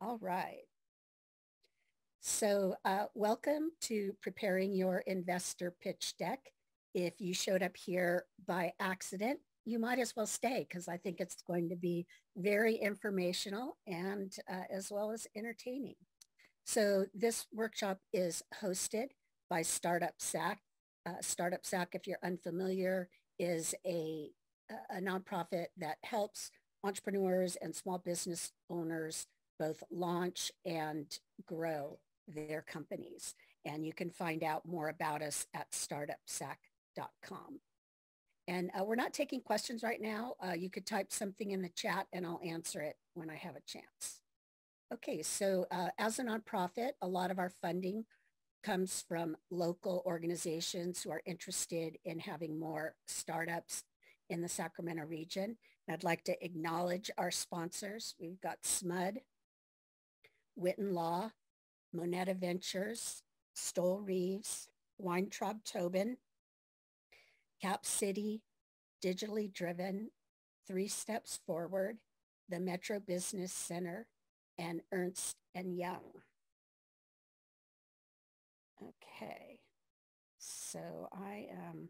All right. So uh, welcome to preparing your investor pitch deck. If you showed up here by accident, you might as well stay because I think it's going to be very informational and uh, as well as entertaining. So this workshop is hosted by Startup SAC. Uh, Startup SAC, if you're unfamiliar, is a, a nonprofit that helps entrepreneurs and small business owners both launch and grow their companies. And you can find out more about us at startupsac.com. And uh, we're not taking questions right now. Uh, you could type something in the chat and I'll answer it when I have a chance. Okay, so uh, as a nonprofit, a lot of our funding comes from local organizations who are interested in having more startups in the Sacramento region. And I'd like to acknowledge our sponsors. We've got SMUD, Witten Law, Moneta Ventures, Stoel Rives, Weintraub Tobin, Cap City, Digitally Driven, Three Steps Forward, the Metro Business Center, and Ernst and Young. Okay, so I am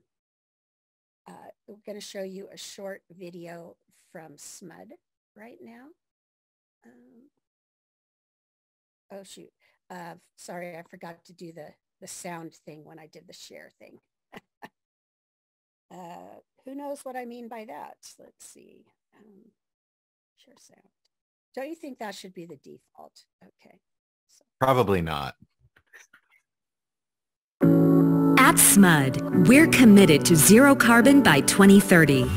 uh, going to show you a short video from SMUD right now. Um, oh shoot, uh, sorry, I forgot to do the, the sound thing when I did the share thing. uh, who knows what I mean by that? Let's see. Um, share sound. Don't you think that should be the default? Okay. So. Probably not. At SMUD, we're committed to zero carbon by 2030.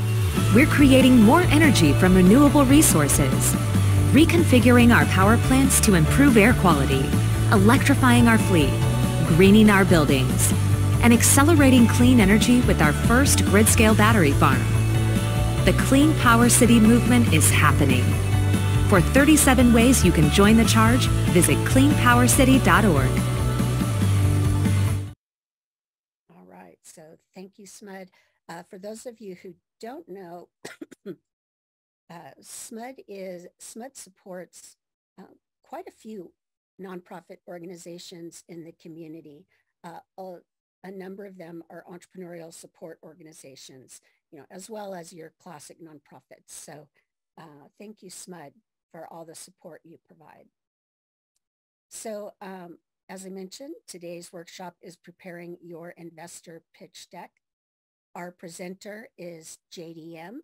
We're creating more energy from renewable resources, reconfiguring our power plants to improve air quality, electrifying our fleet, greening our buildings, and accelerating clean energy with our first grid-scale battery farm. The Clean Power City movement is happening. For 37 ways you can join the charge, visit cleanpowercity.org. All right, so thank you, SMUD. Uh, for those of you who don't know, uh, SMUD is SMUD supports uh, quite a few nonprofit organizations in the community. Uh, a, a, number of them are entrepreneurial support organizations, you know, as well as your classic nonprofits. So uh, thank you, SMUD, for all the support you provide. So um, as I mentioned, today's workshop is preparing your investor pitch deck. Our presenter is JDM,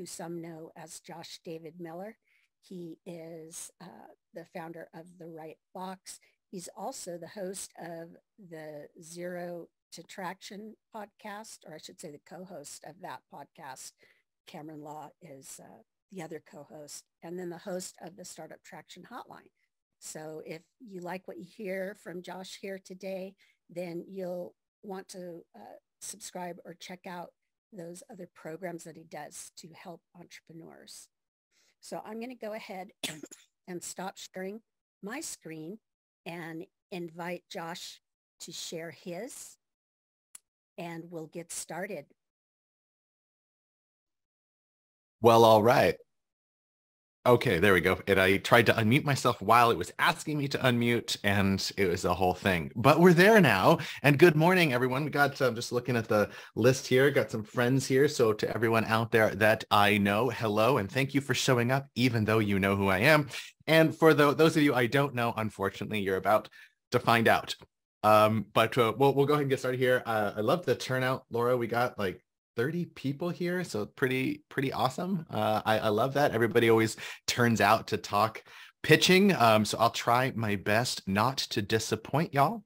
who some know as Josh David Miller. He is uh, the founder of The Right Box. He's also the host of the Zero to Traction podcast, or I should say the co-host of that podcast. Cameron Law is uh, the other co-host, and then the host of the Startup Traction Hotline. So if you like what you hear from Josh here today, then you'll want to uh, subscribe or check out those other programs that he does to help entrepreneurs. So I'm going to go ahead and stop sharing my screen and invite Josh to share his and we'll get started. Well, all right. Okay, there we go. And I tried to unmute myself while it was asking me to unmute and it was a whole thing. But we're there now. And good morning, everyone. We got, um, just looking at the list here, got some friends here. So to everyone out there that I know, hello, and thank you for showing up, even though you know who I am. And for the, those of you I don't know, unfortunately, you're about to find out. Um, but uh, we'll, we'll go ahead and get started here. Uh, I love the turnout, Laura. We got like 30 people here. So pretty, pretty awesome. Uh, I, I love that. Everybody always turns out to talk pitching. Um, so I'll try my best not to disappoint y'all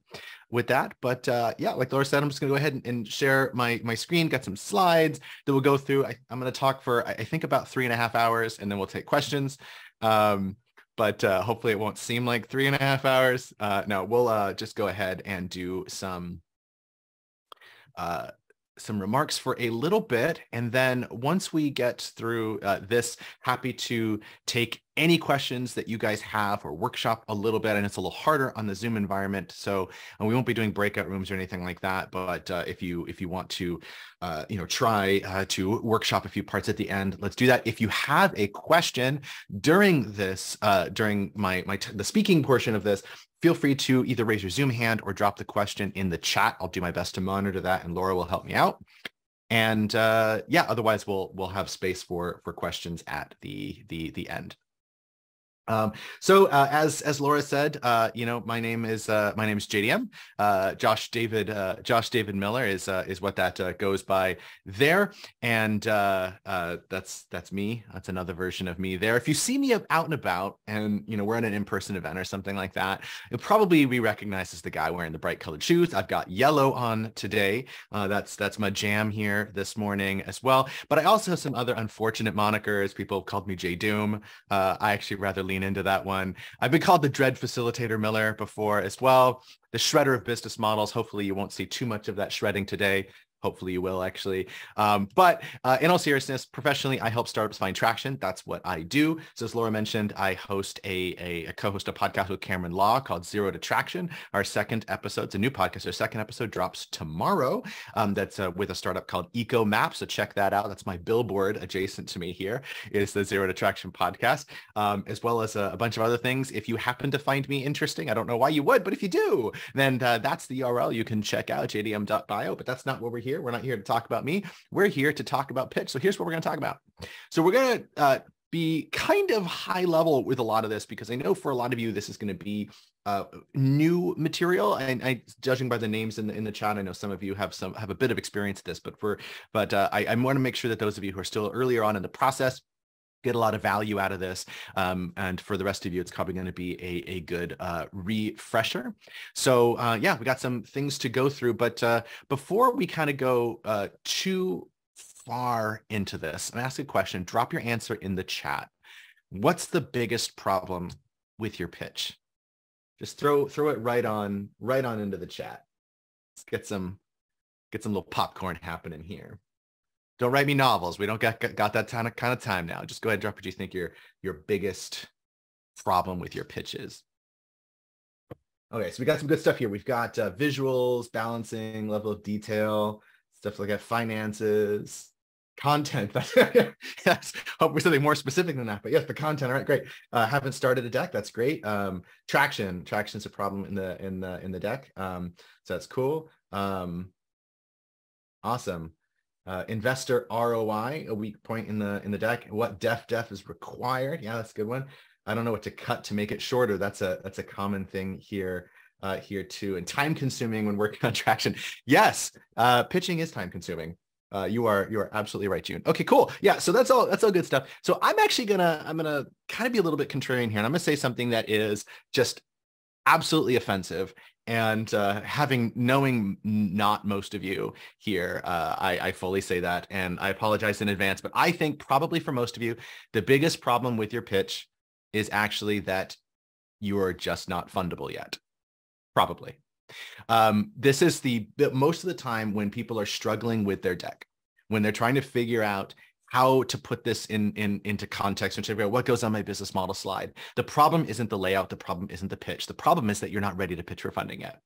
with that. But uh, yeah, like Laura said, I'm just gonna go ahead and, and, share my, my screen, got some slides that we'll go through. I, am gonna talk for, I think about three and a half hours and then we'll take questions. Um, but uh, hopefully it won't seem like three and a half hours. Uh, no, we'll uh, just go ahead and do some uh, some remarks for a little bit. And then once we get through uh, this, happy to take any questions that you guys have or workshop a little bit. And it's a little harder on the Zoom environment. So we won't be doing breakout rooms or anything like that. But uh, if you if you want to, uh, you know, try uh, to workshop a few parts at the end, let's do that. If you have a question during this, uh, during my, my the speaking portion of this, feel free to either raise your Zoom hand or drop the question in the chat. I'll do my best to monitor that and Laura will help me out. And uh, yeah, otherwise we'll we'll have space for for questions at the the the end. Um, so uh, as as Laura said, uh, you know, my name is uh, my name is JDM. Uh, Josh David uh, Josh David Miller is uh, is what that goes by there, and that's that's me. That's another version of me there. If you see me out and about, and you know, we're at an in person event or something like that, you'll probably be recognized as the guy wearing the bright colored shoes. I've got yellow on today. that's that's my jam here this morning as well. But I also have some other unfortunate monikers. People have called me J Doom. I actually rather lean lean into that one. I've been called the Dread Facilitator Miller before as well. The shredder of business models. Hopefully you won't see too much of that shredding today. Hopefully you will actually. Um, but uh, in all seriousness, professionally, I help startups find traction. That's what I do. So as Laura mentioned, I host a, a, a co-host a podcast with Cameron Law called Zero to Traction. Our second episode, it's a new podcast. Our second episode drops tomorrow. Um, that's uh, with a startup called Eco Map. So check that out. That's my billboard adjacent to me here is the Zero to Traction podcast, um, as well as a, a, bunch of other things. If you happen to find me interesting, I don't know why you would, but if you do, then uh, that's the URL you can check out, jdm.bio. But that's not what we're here here. We're not here to talk about me. We're here to talk about pitch. So here's what we're going to talk about. So we're going to uh, be kind of high level with a lot of this because I know for a lot of you, this is going to be uh, new material. And I, judging by the names in the in the chat, I know some of you have some have a bit of experience with this, but for but uh, I, I want to make sure that those of you who are still earlier on in the process get a lot of value out of this. Um, and for the rest of you, it's probably going to be a, a good uh, refresher. So uh, yeah, we got some things to go through. But uh, before we kind of go uh, too far into this, and ask a question, drop your answer in the chat. What's the biggest problem with your pitch? Just throw throw it right on right on into the chat. Let's get some get some little popcorn happening here. Don't write me novels. We don't got got that kind of kind of time now. Just go ahead and drop what you think your your biggest problem with your pitches. Okay, so we got some good stuff here. We've got uh, visuals, balancing, level of detail, stuff like that, finances, content. yes, hopefully something more specific than that. But yes, the content. All right, great. Uh, haven't started a deck. That's great. Um, traction. Traction's a problem in the in the in the deck. Um, so that's cool. Um, awesome. Uh, investor ROI, a weak point in the in the deck. What def def is required? Yeah, that's a good one. I don't know what to cut to make it shorter. That's a that's a common thing here uh, here too. And time consuming when working on traction. Yes, uh, pitching is time consuming. Uh, you are you are absolutely right, June. Okay, cool. Yeah, so that's all that's all good stuff. So I'm actually gonna I'm gonna kind of be a little bit contrarian here, and I'm gonna say something that is just absolutely offensive and uh, having knowing not most of you here uh, I, I, fully say that and i apologize in advance but i think probably for most of you the biggest problem with your pitch is actually that you are just not fundable yet. Probably. Um, this is the most of the time when people are struggling with their deck when they're trying to figure out how to put this in, in into context and figure out what goes on my business model slide. The problem isn't the layout. The problem isn't the pitch. The problem is that you're not ready to pitch for funding yet.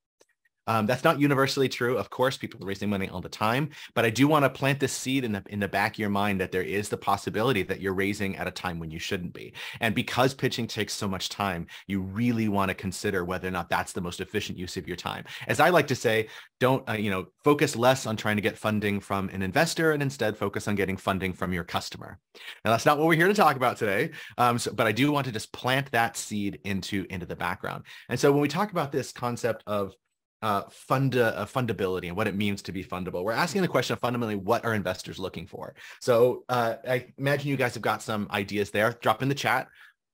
Um, that's not universally true. Of course, people are raising money all the time, but I do want to plant this seed in the in the back of your mind that there is the possibility that you're raising at a time when you shouldn't be. And because pitching takes so much time, you really want to consider whether or not that's the most efficient use of your time. As I like to say, don't uh, you know focus less on trying to get funding from an investor and instead focus on getting funding from your customer. Now that's not what we're here to talk about today, um, so, but I do want to just plant that seed into into the background. And so when we talk about this concept of uh, fund uh, fundability and what it means to be fundable. We're asking the question of fundamentally what are investors looking for? So uh, I imagine you guys have got some ideas there. Drop in the chat.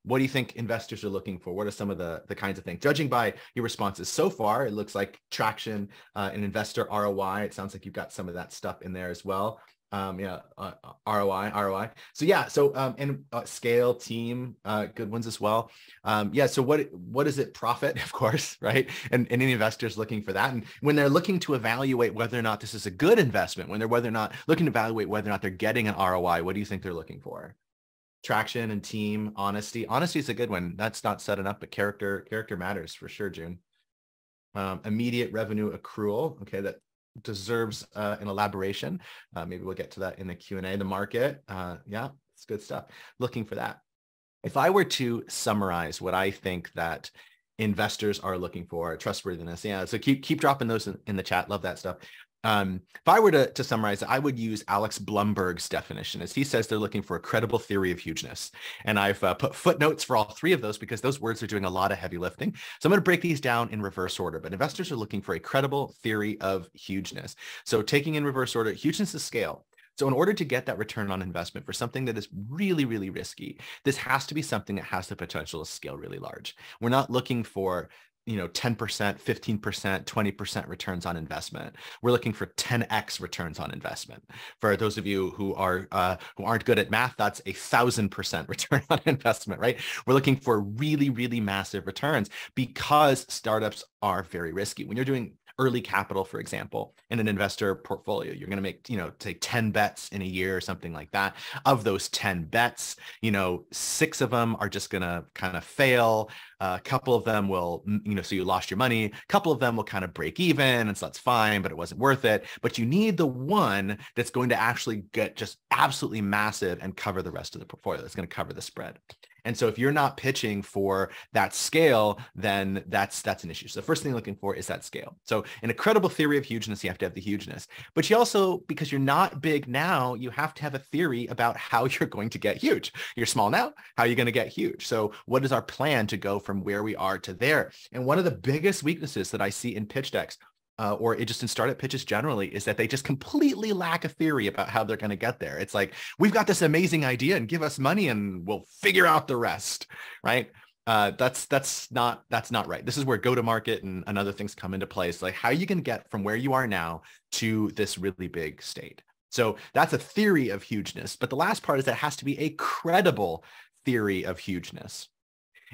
What do you think investors are looking for? What are some of the, the kinds of things? Judging by your responses so far, it looks like traction uh, and investor ROI. It sounds like you've got some of that stuff in there as well. Um, yeah, uh, ROI, ROI. So yeah, so um, and uh, scale, team, uh, good ones as well. Um, yeah. So what what is it? Profit, of course, right? And, and any investors looking for that. And when they're looking to evaluate whether or not this is a good investment, when they're whether or not looking to evaluate whether or not they're getting an ROI, what do you think they're looking for? Traction and team, honesty. Honesty is a good one. That's not setting up, but character character matters for sure, June. Um, immediate revenue accrual. Okay, that deserves uh, an elaboration. Uh, maybe we'll get to that in the Q&A. The market, uh, yeah, it's good stuff. Looking for that. If I were to summarize what I think that investors are looking for, trustworthiness, yeah, so keep keep dropping those in, in the chat. Love that stuff. Um, if I were to, to summarize, I would use Alex Blumberg's definition as he says they're looking for a credible theory of hugeness. And I've uh, put footnotes for all three of those because those words are doing a lot of heavy lifting. So I'm going to break these down in reverse order, but investors are looking for a credible theory of hugeness. So taking in reverse order, hugeness is scale. So in order to get that return on investment for something that is really, really risky, this has to be something that has the potential to scale really large. We're not looking for you know 10% 15% 20% returns on investment. We're looking for 10x returns on investment. For those of you who are uh, who aren't good at math that's a thousand percent return on investment right? We're looking for really really massive returns because startups are very risky. When you're doing early capital, for example, in an investor portfolio. You're going to make, you know, say 10 bets in a year or something like that. Of those 10 bets, you know, six of them are just going to kind of fail. A couple of them will, you know, so you lost your money. A couple of them will kind of break even. And so that's fine, but it wasn't worth it. But you need the one that's going to actually get just absolutely massive and cover the rest of the portfolio. That's going to cover the spread. And so if you're not pitching for that scale, then that's that's an issue. So the first thing you're looking for is that scale. So in a credible theory of hugeness, you have to have the hugeness. But you also, because you're not big now, you have to have a theory about how you're going to get huge. You're small now, how are you going to get huge? So what is our plan to go from where we are to there? And one of the biggest weaknesses that I see in pitch decks uh, or it just in startup pitches generally is that they just completely lack a theory about how they're going to get there. It's like, we've got this amazing idea and give us money and we'll figure out the rest, right? Uh, that's that's not that's not right. This is where go to market and, and other things come into place. Like how you can get from where you are now to this really big state. So that's a theory of hugeness. But the last part is that it has to be a credible theory of hugeness.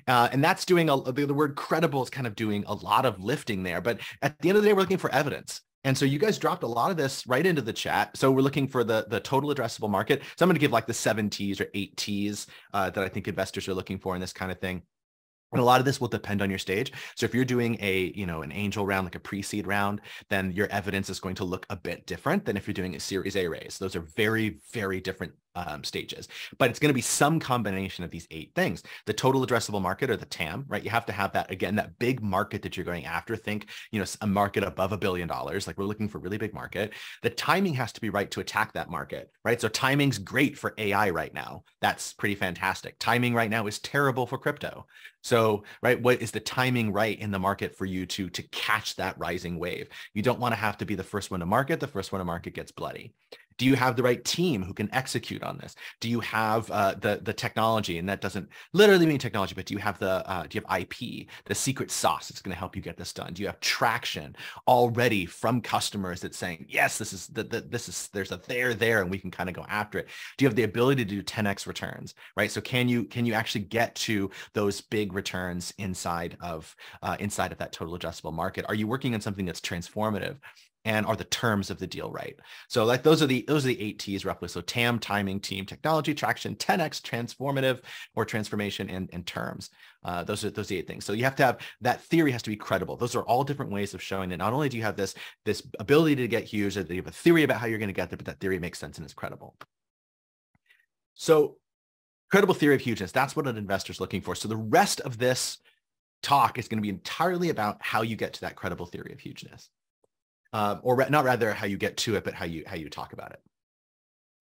Uh, and that's doing a, the, the word credible is kind of doing a lot of lifting there. But at the end of the day, we're looking for evidence. And so you guys dropped a lot of this right into the chat. So we're looking for the, the total addressable market. So I'm going to give like the seven T's or eight T's uh, that I think investors are looking for in this kind of thing. And a lot of this will depend on your stage. So if you're doing a, you know, an angel round, like a pre-seed round, then your evidence is going to look a bit different than if you're doing a series A raise. Those are very, very different um, stages, but it's going to be some combination of these eight things. The total addressable market or the TAM, right? You have to have that again, that big market that you're going after. Think, you know, a market above a billion dollars. Like we're looking for really big market. The timing has to be right to attack that market, right? So timing's great for AI right now. That's pretty fantastic. Timing right now is terrible for crypto. So, right, what is the timing right in the market for you to to catch that rising wave? You don't want to have to be the first one to market. The first one to market gets bloody. Do you have the right team who can execute on this? Do you have uh, the the technology? And that doesn't literally mean technology, but do you have the uh, do you have IP, the secret sauce that's going to help you get this done? Do you have traction already from customers that's saying yes, this is the, the this is there's a there there, and we can kind of go after it? Do you have the ability to do 10x returns? Right. So can you can you actually get to those big returns inside of uh, inside of that total addressable market? Are you working on something that's transformative? And are the terms of the deal right? So like those are the those are the eight T's roughly. So TAM, timing, team, technology, traction, 10x, transformative or transformation and, and terms. Uh, those are those are the eight things. So you have to have that theory has to be credible. Those are all different ways of showing that not only do you have this this ability to get huge, that you have a theory about how you're going to get there, but that theory makes sense and is credible. So credible theory of hugeness, that's what an investor is looking for. So the rest of this talk is going to be entirely about how you get to that credible theory of hugeness uh, or not rather how you get to it, but how you how you talk about it.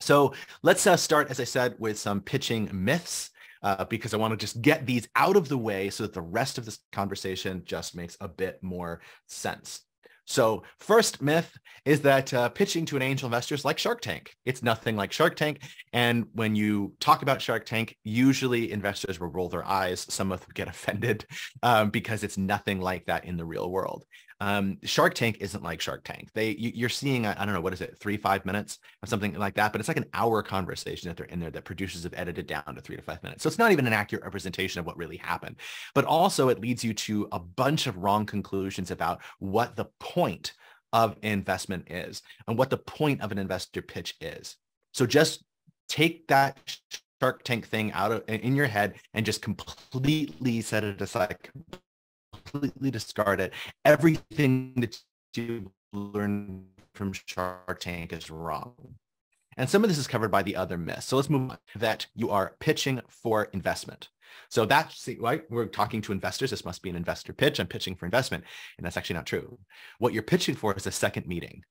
So let's uh, start, as I said, with some pitching myths. Uh, because I want to just get these out of the way so that the rest of this conversation just makes a bit more sense. So first myth is that uh, pitching to an angel investor is like Shark Tank. It's nothing like Shark Tank. And when you talk about Shark Tank, usually investors will roll their eyes. Some of them get offended um, because it's nothing like that in the real world. Um, Shark Tank isn't like Shark Tank. They you, are seeing I don't know what is it three five minutes or something like that, but it's like an hour conversation that they're in there that producers have edited down to three to five minutes. So it's not even an accurate representation of what really happened. But also it leads you to a bunch of wrong conclusions about what the point of investment is and what the point of an investor pitch is. So just take that Shark Tank thing out of in your head and just completely set it aside, completely discard it. Everything that you learn from Shark Tank is wrong. And some of this is covered by the other myth. So let's move on that you are pitching for investment. So that's right. We're talking to investors. This must be an investor pitch. I'm pitching for investment. And that's actually not true. What you're pitching for is a second meeting.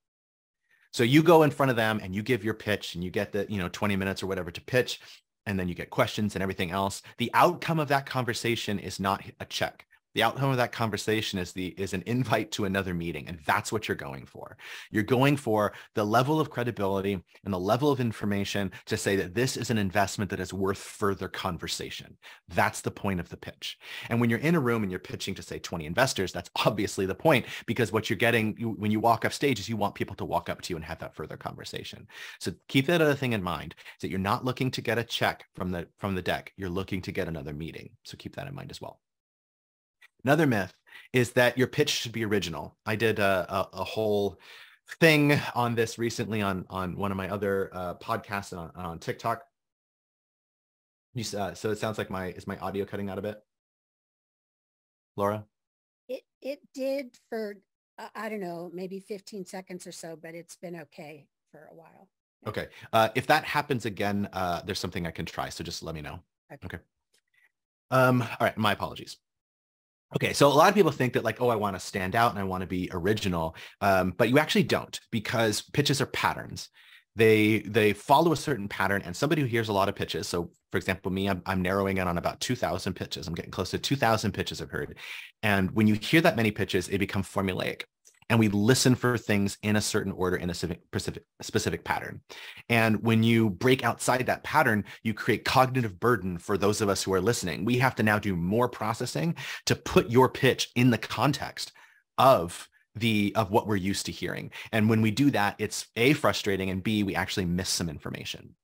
So you go in front of them and you give your pitch and you get the, you know, 20 minutes or whatever to pitch. And then you get questions and everything else. The outcome of that conversation is not a check the outcome of that conversation is the is an invite to another meeting and that's what you're going for. You're going for the level of credibility and the level of information to say that this is an investment that is worth further conversation. That's the point of the pitch. And when you're in a room and you're pitching to say 20 investors that's obviously the point because what you're getting when you walk off stage is you want people to walk up to you and have that further conversation. So keep that other thing in mind that you're not looking to get a check from the from the deck. You're looking to get another meeting. So keep that in mind as well Another myth is that your pitch should be original. I did a, a, a whole thing on this recently on, on one of my other uh, podcasts on, on TikTok. You, uh, so it sounds like my, is my audio cutting out a bit? Laura? It, it did for, uh, I don't know, maybe 15 seconds or so, but it's been okay for a while. Okay. Uh, if that happens again, uh, there's something I can try. So just let me know. Okay. okay. Um, all right. My apologies. Okay, so a lot of people think that like, oh, I want to stand out and I want to be original, um, but you actually don't because pitches are patterns. They they follow a certain pattern, and somebody who hears a lot of pitches. So, for example, me, I'm, I'm narrowing in on about 2,000 pitches. I'm getting close to 2,000 pitches I've heard, and when you hear that many pitches, it becomes formulaic and we listen for things in a certain order in a specific, specific pattern. And when you break outside that pattern, you create cognitive burden for those of us who are listening. We have to now do more processing to put your pitch in the context of the of what we're used to hearing. And when we do that, it's A frustrating and B we actually miss some information.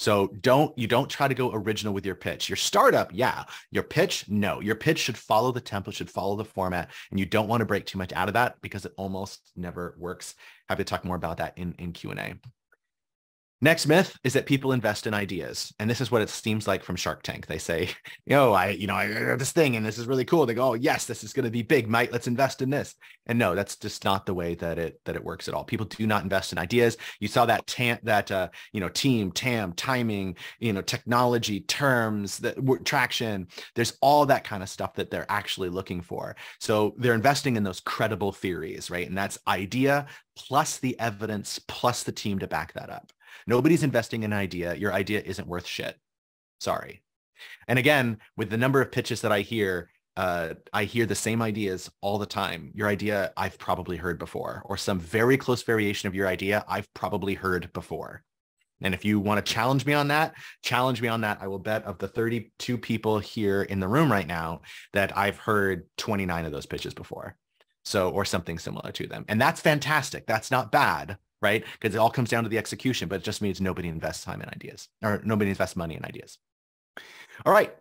So don't you don't try to go original with your pitch. Your startup, yeah. Your pitch, no. Your pitch should follow the template, should follow the format, and you don't want to break too much out of that because it almost never works. Happy to talk more about that in in Q and A. Next myth is that people invest in ideas. And this is what it seems like from Shark Tank. They say, yo, I, you know, I this thing and this is really cool. They go, oh, yes, this is going to be big, mate. Let's invest in this. And no, that's just not the way that it, that it works at all. People do not invest in ideas. You saw that, tam, that, uh, you know, team, TAM, timing, you know, technology, terms, that traction. There's all that kind of stuff that they're actually looking for. So they're investing in those credible theories, right? And that's idea plus the evidence plus the team to back that up. Nobody's investing in an idea. Your idea isn't worth shit. Sorry. And again, with the number of pitches that I hear, uh, I hear the same ideas all the time. Your idea I've probably heard before, or some very close variation of your idea I've probably heard before. And if you want to challenge me on that, challenge me on that. I will bet of the 32 people here in the room right now that I've heard 29 of those pitches before. So, or something similar to them. And that's fantastic. That's not bad right? Because it all comes down to the execution, but it just means nobody invests time in ideas or nobody invests money in ideas. All right.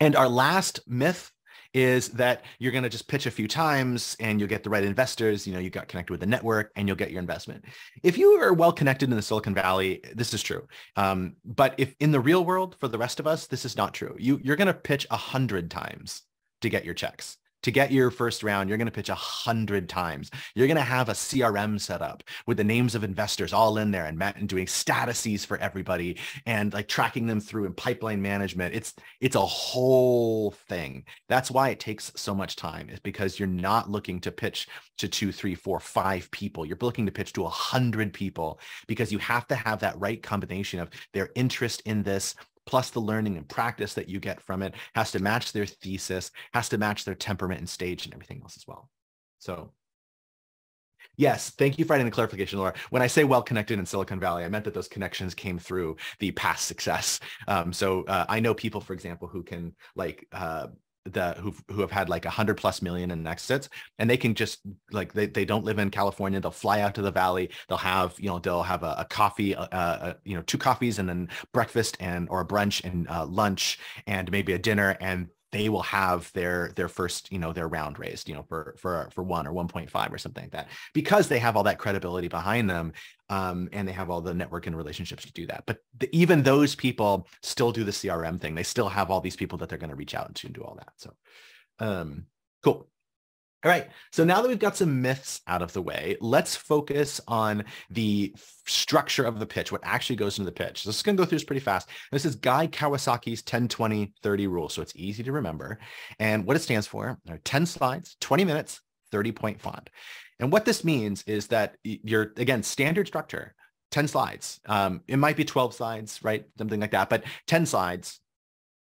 And our last myth is that you're going to just pitch a few times and you'll get the right investors. You know, you got connected with the network and you'll get your investment. If you are well connected in the Silicon Valley, this is true. Um, but if in the real world, for the rest of us, this is not true. You, you're going to pitch a hundred times to get your checks to get your first round, you're going to pitch a hundred times. You're going to have a CRM set up with the names of investors all in there and, and doing statuses for everybody and like tracking them through and pipeline management. It's, it's a whole thing. That's why it takes so much time is because you're not looking to pitch to two, three, four, five people. You're looking to pitch to a hundred people because you have to have that right combination of their interest in this plus the learning and practice that you get from it has to match their thesis, has to match their temperament and stage and everything else as well. So Yes, thank you for adding the clarification, Laura. When I say well connected in Silicon Valley, I meant that those connections came through the past success. Um, so uh, I know people, for example, who can like uh, the who who have had like a hundred plus million in exits and they can just like they, they don't live in california they'll fly out to the valley they'll have you know they'll have a, a coffee uh, uh, you know two coffees and then breakfast and or a brunch and uh, lunch and maybe a dinner and they will have their their first you know their round raised you know for for for one or 1.5 or something like that because they have all that credibility behind them um, and they have all the network and relationships to do that. But the, even those people still do the crm thing. They still have all these people that they're going to reach out to and do all that so um, cool all right. So now that we've got some myths out of the way, let's focus on the structure of the pitch, what actually goes into the pitch. This is going to go through this pretty fast. This is Guy Kawasaki's 10, 20, 30 rule. So it's easy to remember. And what it stands for are 10 slides, 20 minutes, 30 point font. And what this means is that you're, again, standard structure, 10 slides. Um, it might be 12 slides, right? Something like that, but 10 slides,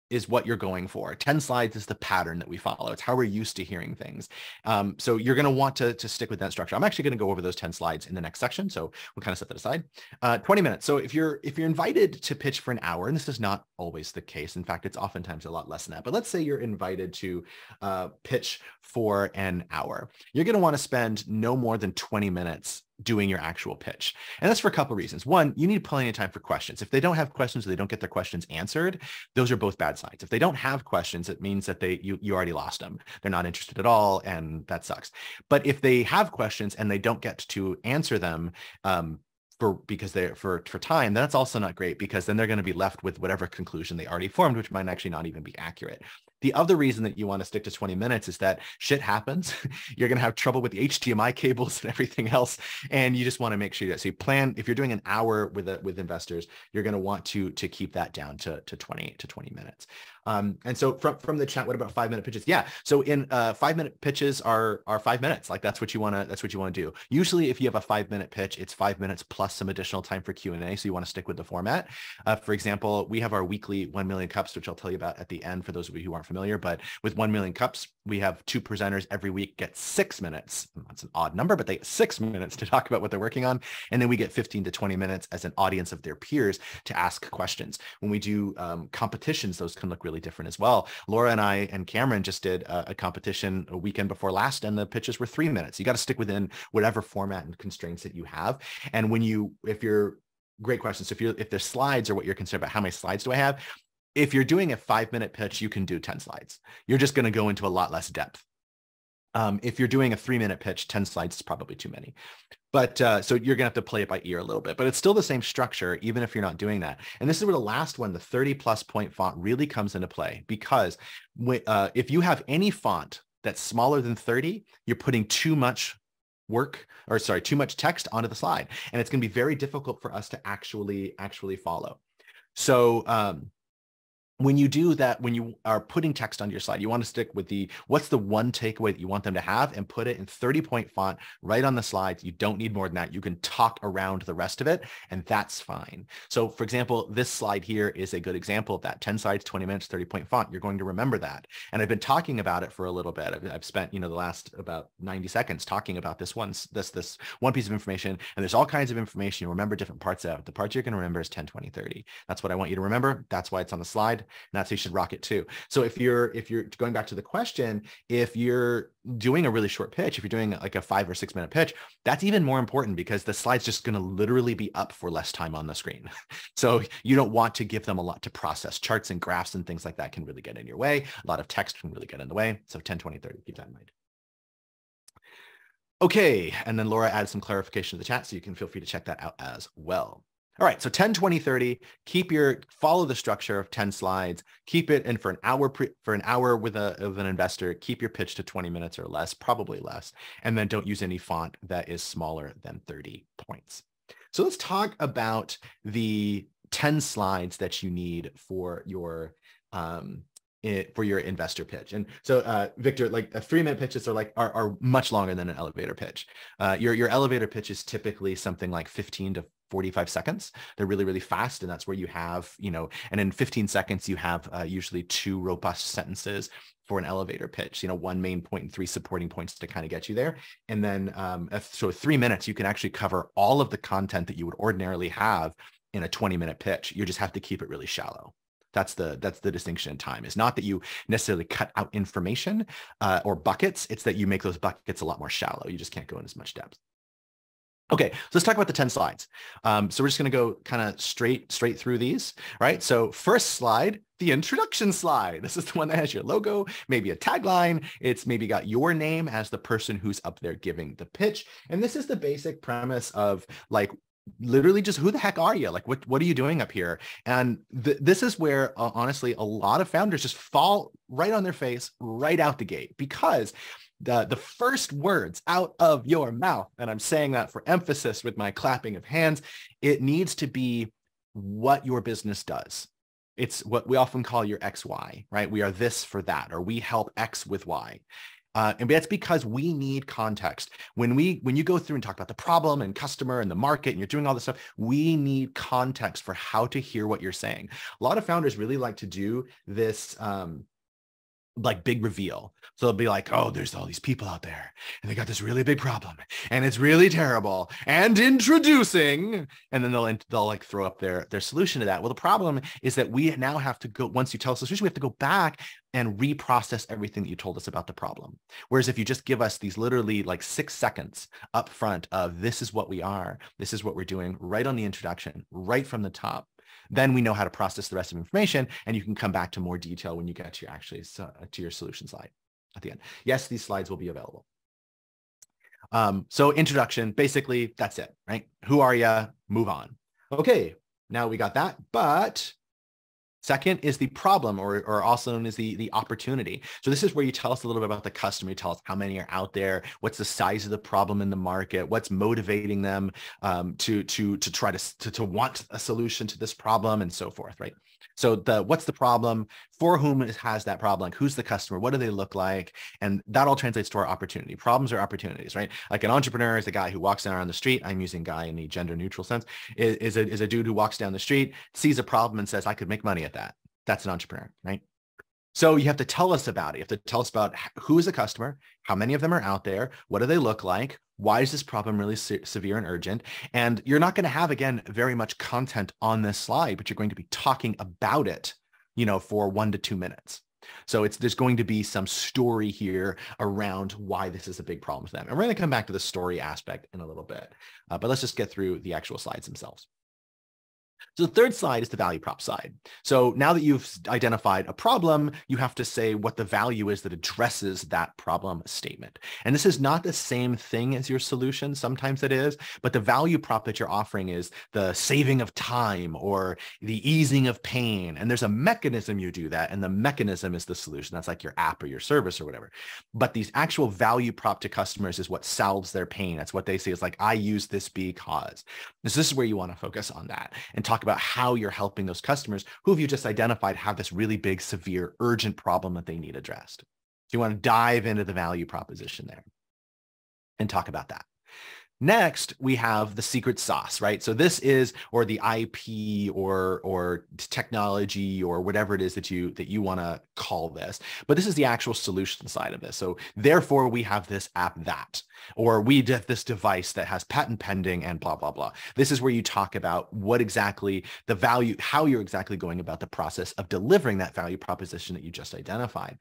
is what you're going for. 10 slides is the pattern that we follow. It's how we're used to hearing things. Um, so you're going to want to, to stick with that structure. I'm actually going to go over those 10 slides in the next section. So we'll kind of set that aside. Uh, 20 minutes. So if you're if you're invited to pitch for an hour, and this is not always the case. In fact, it's oftentimes a lot less than that. But let's say you're invited to uh, pitch for an hour. You're going to want to spend no more than 20 minutes doing your actual pitch. And that's for a couple of reasons. One, you need plenty of time for questions. If they don't have questions or they don't get their questions answered, those are both bad signs. If they don't have questions, it means that they you you already lost them. They're not interested at all, and that sucks. But if they have questions and they don't get to answer them, um, for because they're for for time that's also not great because then they're going to be left with whatever conclusion they already formed which might actually not even be accurate the other reason that you want to stick to 20 minutes is that shit happens. you're going to have trouble with the HDMI cables and everything else. And you just want to make sure that so you plan, if you're doing an hour with a, with investors, you're going to want to, to keep that down to, to 20 to 20 minutes. Um, and so from, from the chat, what about five minute pitches? Yeah. So in uh, five minute pitches are, are five minutes. Like that's what you want to, that's what you want to do. Usually if you have a five minute pitch, it's five minutes plus some additional time for Q&A. So you want to stick with the format. Uh, for example, we have our weekly 1 million cups, which I'll tell you about at the end for those of you who aren't familiar, but with 1 million cups, we have two presenters every week get six minutes. That's an odd number, but they get six minutes to talk about what they're working on. And then we get 15 to 20 minutes as an audience of their peers to ask questions. When we do um, competitions, those can look really really different as well. Laura and I and Cameron just did a, a competition a weekend before last, and the pitches were three minutes. You got to stick within whatever format and constraints that you have. And when you, if you're great questions. So if you if the slides are what you're concerned about, how many slides do I have? If you're doing a five minute pitch, you can do 10 slides. You're just going to go into a lot less depth. Um, if you're doing a three minute pitch, 10 slides is probably too many. But uh, so you're gonna have to play it by ear a little bit, but it's still the same structure, even if you're not doing that. And this is where the last one, the 30 plus point font really comes into play because uh, if you have any font that's smaller than 30, you're putting too much work or sorry, too much text onto the slide. And it's gonna be very difficult for us to actually, actually follow. So um, when you do that, when you are putting text on your slide, you want to stick with the, what's the one takeaway that you want them to have and put it in 30 point font right on the slides. You don't need more than that. You can talk around the rest of it and that's fine. So for example, this slide here is a good example of that 10 slides, 20 minutes, 30 point font. You're going to remember that. And I've been talking about it for a little bit. I've, I've spent, you know, the last about 90 seconds talking about this one, this, this one piece of information. And there's all kinds of information. You remember different parts of it. The parts you're going to remember is 10, 20, 30. That's what I want you to remember. That's why it's on the slide and that's how you should rock it too. So if you're if you're going back to the question, if you're doing a really short pitch, if you're doing like a five or six minute pitch, that's even more important because the slide's just going to literally be up for less time on the screen. so you don't want to give them a lot to process. Charts and graphs and things like that can really get in your way. A lot of text can really get in the way. So 10, 20, 30, keep that in mind. Okay, and then Laura adds some clarification to the chat, so you can feel free to check that out as well. All right, so 10, 20, 30, keep your, follow the structure of 10 slides, keep it, and for an hour, pre, for an hour with a, of an investor, keep your pitch to 20 minutes or less, probably less, and then don't use any font that is smaller than 30 points. So let's talk about the 10 slides that you need for your, um, it, for your investor pitch. And so, uh, Victor, like a three minute pitches are like are, are much longer than an elevator pitch. Uh, your your elevator pitch is typically something like 15 to 45 seconds. They're really, really fast. And that's where you have, you know, and in 15 seconds, you have uh, usually two robust sentences for an elevator pitch, you know, one main point and three supporting points to kind of get you there. And then, um, so three minutes, you can actually cover all of the content that you would ordinarily have in a 20 minute pitch. You just have to keep it really shallow. That's the that's the distinction in time. Is not that you necessarily cut out information uh, or buckets. It's that you make those buckets a lot more shallow. You just can't go in as much depth. Okay, so let's talk about the 10 slides. Um, so we're just going to go kind of straight straight through these, right? So first slide, the introduction slide. This is the one that has your logo, maybe a tagline. It's maybe got your name as the person who's up there giving the pitch. And this is the basic premise of like literally just who the heck are you like what what are you doing up here and th- this is where uh, honestly a lot of founders just fall right on their face right out the gate because the the first words out of your mouth and i'm saying that for emphasis with my clapping of hands it needs to be what your business does it's what we often call your xy right we are this for that or we help x with y uh, and that's because we need context. When we when you go through and talk about the problem and customer and the market and you're doing all this stuff, we need context for how to hear what you're saying. A lot of founders really like to do this um, like big reveal. So they'll be like, oh, there's all these people out there and they got this really big problem and it's really terrible and introducing, and then they'll, they'll like throw up their, their solution to that. Well, the problem is that we now have to go, once you tell us the solution, we have to go back and reprocess everything that you told us about the problem. Whereas if you just give us these literally like six seconds up front of this is what we are, this is what we're doing right on the introduction, right from the top, then we know how to process the rest of information and you can come back to more detail when you get to your actually uh, to your solution slide at the end. Yes, these slides will be available. Um, so introduction, basically that's it, right? Who are you? Move on. Okay, now we got that, but Second is the problem, or, or also known as the, the opportunity. So this is where you tell us a little bit about the customer. You tell us how many are out there, what's the size of the problem in the market, what's motivating them um, to, to, to try to, to, to want a solution to this problem and so forth, right? So the what's the problem? For whom has that problem? Like who's the customer? What do they look like? And that all translates to our opportunity. Problems are opportunities, right? Like an entrepreneur is a guy who walks down on the street. I'm using guy in the gender neutral sense. Is, is a is a dude who walks down the street, sees a problem, and says, "I could make money at that." That's an entrepreneur, right? So you have to tell us about it. You have to tell us about who is the customer, how many of them are out there, what do they look like, why is this problem really se- severe and urgent? And you're not going to have, again, very much content on this slide, but you're going to be talking about it, you know, for one to two minutes. So it's there's going to be some story here around why this is a big problem for them. And we're going to come back to the story aspect in a little bit. Uh, but let's just get through the actual slides themselves. So the third slide is the value prop side. So now that you've identified a problem, you have to say what the value is that addresses that problem statement. And this is not the same thing as your solution. Sometimes it is, but the value prop that you're offering is the saving of time or the easing of pain. And there's a mechanism you do that. And the mechanism is the solution. That's like your app or your service or whatever. But the actual value prop to customers is what solves their pain. That's what they say is like, I use this because. So this is where you want to focus on that and talk about how you're helping those customers who have you just identified have this really big, severe, urgent problem that they need addressed. So you want to dive into the value proposition there and talk about that. Next, we have the secret sauce, right? So this is, or the IP or, or technology or whatever it is that you, that you want to call this. But this is the actual solution side of this. So therefore we have this app that, or we have this device that has patent pending and blah, blah, blah. This is where you talk about what exactly the value, how you're exactly going about the process of delivering that value proposition that you just identified.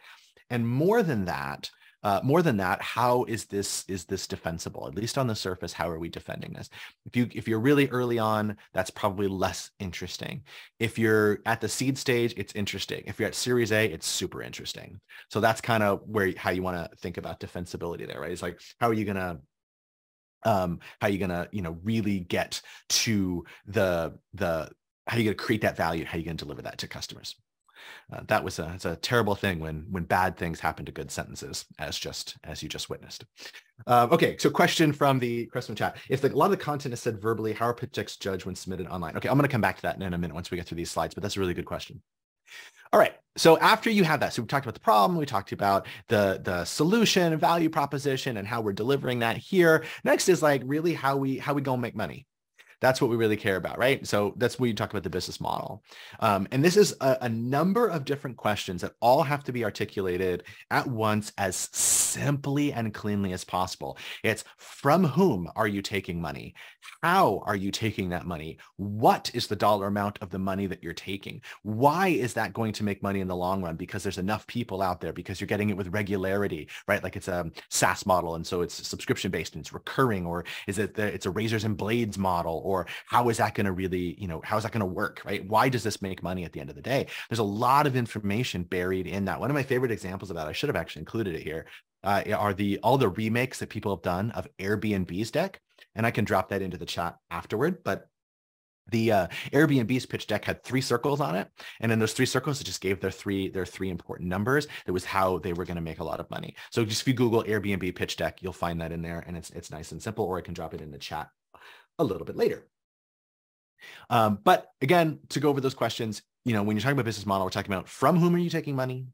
And more than that, uh, more than that, how is this is this defensible? At least on the surface, how are we defending this? If you if you're really early on, that's probably less interesting. If you're at the seed stage, it's interesting. If you're at Series A, it's super interesting. So that's kind of where how you want to think about defensibility there, right? It's like how are you gonna um, how are you gonna you know really get to the the how are you gonna create that value? How are you gonna deliver that to customers? Uh, that was a, it's a terrible thing when when bad things happen to good sentences, as just as you just witnessed. Uh, okay, so question from the question chat: If the, a lot of the content is said verbally, how are decks judged when submitted online? Okay, I'm going to come back to that in a minute once we get through these slides, but that's a really good question. All right. So after you have that, so we talked about the problem, we talked about the the solution, value proposition, and how we're delivering that here. Next is like really how we how we go make money That's what we really care about, right? So that's where you talk about the business model. Um, and this is a, a number of different questions that all have to be articulated at once as simply and cleanly as possible. It's from whom are you taking money? How are you taking that money? What is the dollar amount of the money that you're taking? Why is that going to make money in the long run? Because there's enough people out there, because you're getting it with regularity, right? Like it's a SaaS model. And so it's subscription based and it's recurring, or is it the, it's a razors and blades model, or how is that going to really, you know, how is that going to work, right? Why does this make money at the end of the day? There's a lot of information buried in that. One of my favorite examples of that, I should have actually included it here, uh, are the all the remakes that people have done of Airbnb's deck and I can drop that into the chat afterward. But the uh, Airbnb's pitch deck had three circles on it, and in those three circles, it just gave their three their three important numbers. That was how they were going to make a lot of money. So just if you Google Airbnb pitch deck, you'll find that in there, and it's it's nice and simple. Or I can drop it in the chat a little bit later. Um, but again, to go over those questions, you know, when you're talking about business model, we're talking about from whom are you taking money?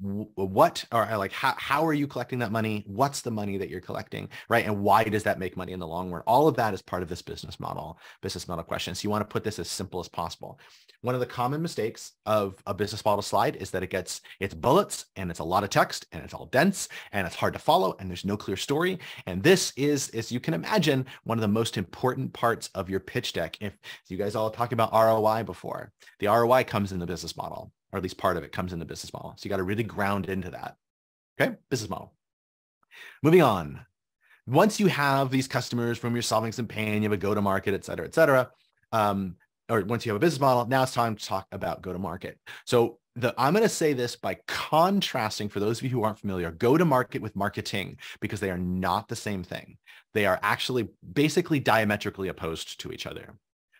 What or uh, like how, how are you collecting that money? What's the money that you're collecting right? And why does that make money in the long run? All of that is part of this business model business model question. So you want to put this as simple as possible. One of the common mistakes of a business model slide is that it gets it's bullets and it's a lot of text and it's all dense and it's hard to follow and there's no clear story. And this is as you can imagine one of the most important parts of your pitch deck if you guys all talked about roi before. The roi comes in the business model or at least part of it comes in the business model. So you got to really ground into that. Okay, business model. Moving on. Once you have these customers from you're solving some pain, you have a go-to-market, et cetera, et cetera. Um, or once you have a business model, now it's time to talk about go-to-market. So the, I'm going to say this by contrasting for those of you who aren't familiar, go-to-market with marketing, because they are not the same thing. They are actually basically diametrically opposed to each other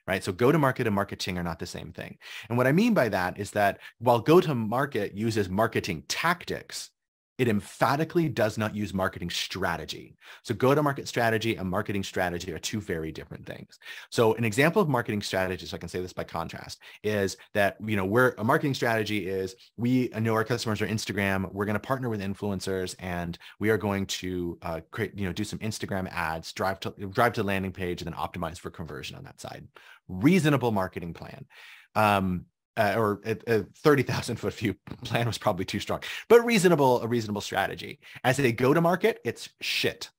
right? So go to market and marketing are not the same thing. And what I mean by that is that while go to market uses marketing tactics, it emphatically does not use marketing strategy. So go-to-market strategy and marketing strategy are two very different things. So an example of marketing strategy, so I can say this by contrast, is that, you know, where a marketing strategy is we know our customers are Instagram, we're going to partner with influencers and we are going to uh, create, you know, do some Instagram ads, drive to drive to landing page and then optimize for conversion on that side. Reasonable marketing plan. Um, uh, or a, a 30,000 foot view plan was probably too strong, but reasonable, a reasonable strategy. As they go to market, it's shit.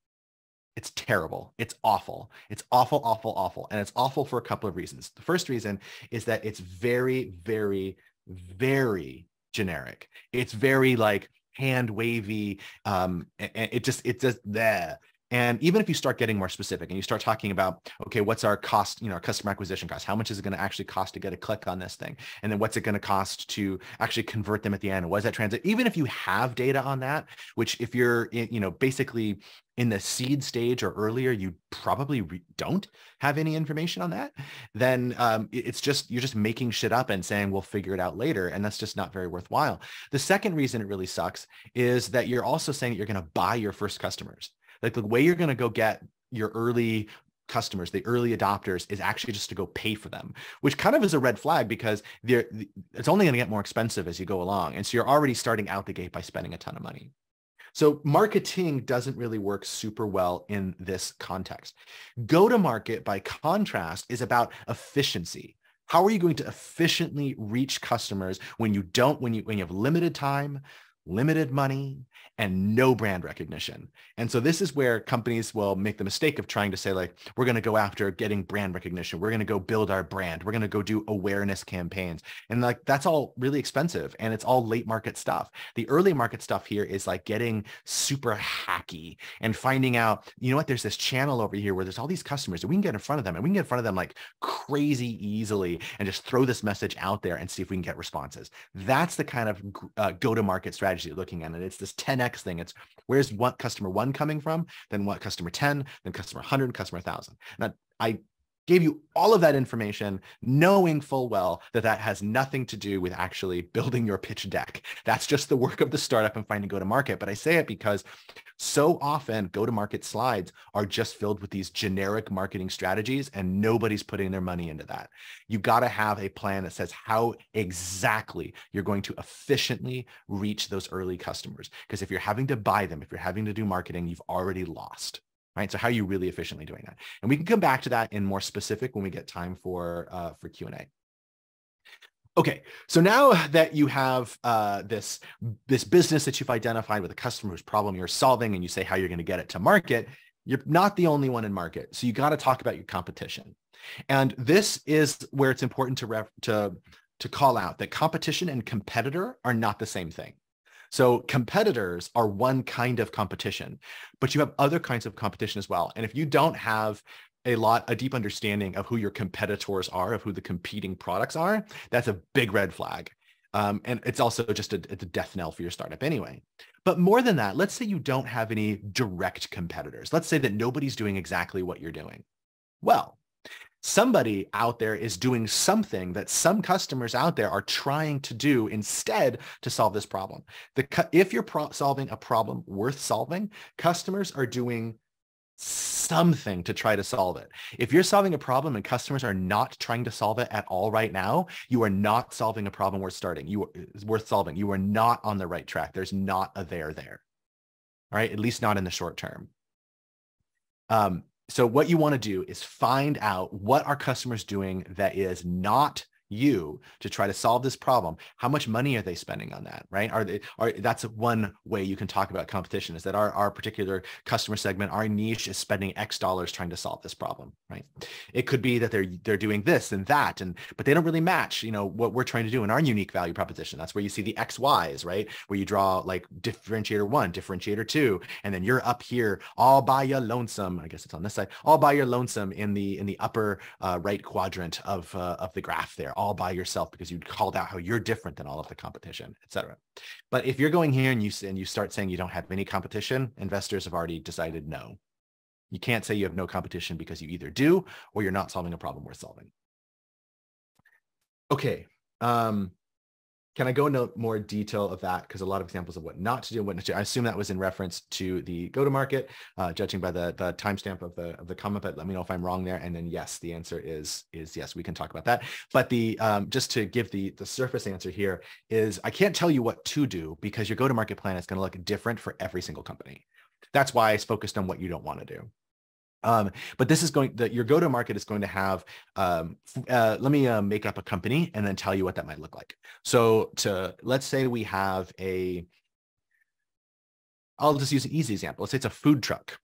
It's terrible. It's awful. It's awful, awful, awful. And it's awful for a couple of reasons. The first reason is that it's very, very, very generic. It's very like hand wavy. Um, it just, it just there. And even if you start getting more specific and you start talking about, okay, what's our cost, you know, our customer acquisition cost? How much is it going to actually cost to get a click on this thing? And then what's it going to cost to actually convert them at the end? What does that transit? Even if you have data on that, which if you're, you know, basically in the seed stage or earlier, you probably re- don't have any information on that, then um, it's just, you're just making shit up and saying, we'll figure it out later. And that's just not very worthwhile. The second reason it really sucks is that you're also saying that you're going to buy your first customers. Like the way you're going to go get your early customers, the early adopters, is actually just to go pay for them, which kind of is a red flag because they're, it's only going to get more expensive as you go along. And so you're already starting out the gate by spending a ton of money. So marketing doesn't really work super well in this context. Go to market by contrast is about efficiency. How are you going to efficiently reach customers when you don't, when you, when you have limited time, limited money, and no brand recognition. And so this is where companies will make the mistake of trying to say like, we're going to go after getting brand recognition. We're going to go build our brand. We're going to go do awareness campaigns. And like, that's all really expensive and it's all late market stuff. The early market stuff here is like getting super hacky and finding out, you know what, there's this channel over here where there's all these customers and we can get in front of them and we can get in front of them like crazy easily and just throw this message out there and see if we can get responses. That's the kind of uh, go-to-market strategy you're looking at. And it's this 10x next thing. It's where's what customer one coming from, then what customer 10, then customer 100, customer 1000. Now, I gave you all of that information knowing full well that that has nothing to do with actually building your pitch deck. That's just the work of the startup and finding go to market. But I say it because so often go to market slides are just filled with these generic marketing strategies and nobody's putting their money into that. You got to have a plan that says how exactly you're going to efficiently reach those early customers. Because if you're having to buy them, if you're having to do marketing, you've already lost right? So how are you really efficiently doing that? And we can come back to that in more specific when we get time for, uh, for Q&A. Okay, so now that you have uh, this, this business that you've identified with a customer whose problem you're solving and you say how you're going to get it to market, you're not the only one in market. So you got to talk about your competition. And this is where it's important to, to, to call out that competition and competitor are not the same thing. So competitors are one kind of competition, but you have other kinds of competition as well. And if you don't have a lot, a deep understanding of who your competitors are, of who the competing products are, that's a big red flag. Um, and it's also just a, a death knell for your startup anyway. But more than that, let's say you don't have any direct competitors. Let's say that nobody's doing exactly what you're doing. Well, somebody out there is doing something that some customers out there are trying to do instead to solve this problem. The, if you're pro- solving a problem worth solving, customers are doing something to try to solve it. If you're solving a problem and customers are not trying to solve it at all right now, you are not solving a problem worth starting. You worth solving. You are not on the right track. There's not a there there. All right, at least not in the short term. Um, so what you want to do is find out what our customers doing that is not you to try to solve this problem how much money are they spending on that right? Are they are that's one way you can talk about competition is that our, our particular customer segment our niche is spending x dollars trying to solve this problem right? It could be that they're they're doing this and that and but they don't really match you know what we're trying to do in our unique value proposition. That's where you see the x y's right? Where you draw like differentiator one differentiator two and then you're up here all by your lonesome i guess it's on this side all by your lonesome in the in the upper uh, right quadrant of uh, of the graph there all by yourself because you called out how you're different than all of the competition, et cetera. But if you're going here and you and you start saying you don't have any competition, investors have already decided no. You can't say you have no competition because you either do or you're not solving a problem worth solving. Okay. Um, can I go into more detail of that? Because a lot of examples of what not to do, and what not to do. I assume that was in reference to the go-to-market, uh, judging by the the timestamp of the of the comment. But let me know if I'm wrong there. And then yes, the answer is is yes. We can talk about that. But the um, just to give the the surface answer here is I can't tell you what to do because your go-to-market plan is going to look different for every single company. That's why it's focused on what you don't want to do. Um, but this is going that your go-to-market is going to have, um, uh, let me uh, make up a company and then tell you what that might look like. So to, let's say we have a, I'll just use an easy example. Let's say it's a food truck.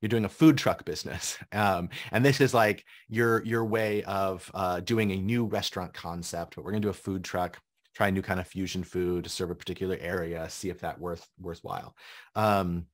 You're doing a food truck business. Um, and this is like your, your way of uh, doing a new restaurant concept, but we're to do a food truck try a new kind of fusion food to serve a particular area, see if that worth worthwhile. Um,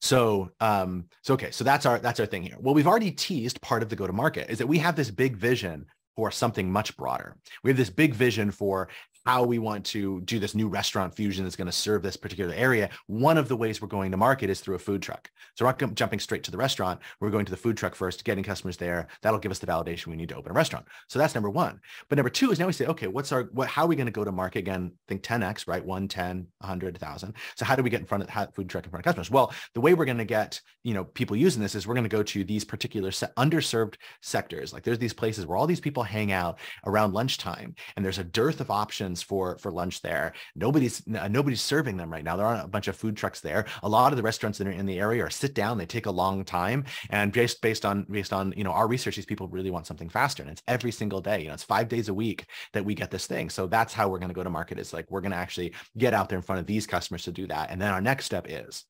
so, um, so okay, so that's our that's our thing here. Well, we've already teased part of the go to market is that we have this big vision for something much broader. We have this big vision for how we want to do this new restaurant fusion that's going to serve this particular area. One of the ways we're going to market is through a food truck. So we're not jumping straight to the restaurant. We're going to the food truck first, getting customers there. That'll give us the validation we need to open a restaurant. So that's number one. But number two is now we say, okay, what's our, what, how are we going to go to market again? Think 10X, right? 1, 10, 100, 1000. So how do we get in front of the food truck in front of customers? Well, the way we're going to get, you know, people using this is we're going to go to these particular se- underserved sectors. Like there's these places where all these people hang out around lunchtime and there's a dearth of options for, for lunch there. Nobody's uh, nobody's serving them right now. There aren't a bunch of food trucks there. A lot of the restaurants that are in the area are sit down. They take a long time, and based based on based on you know our research, these people really want something faster, and it's every single day. You know, it's five days a week that we get this thing. So that's how we're going to go to market. Is like we're going to actually get out there in front of these customers to do that, and then our next step is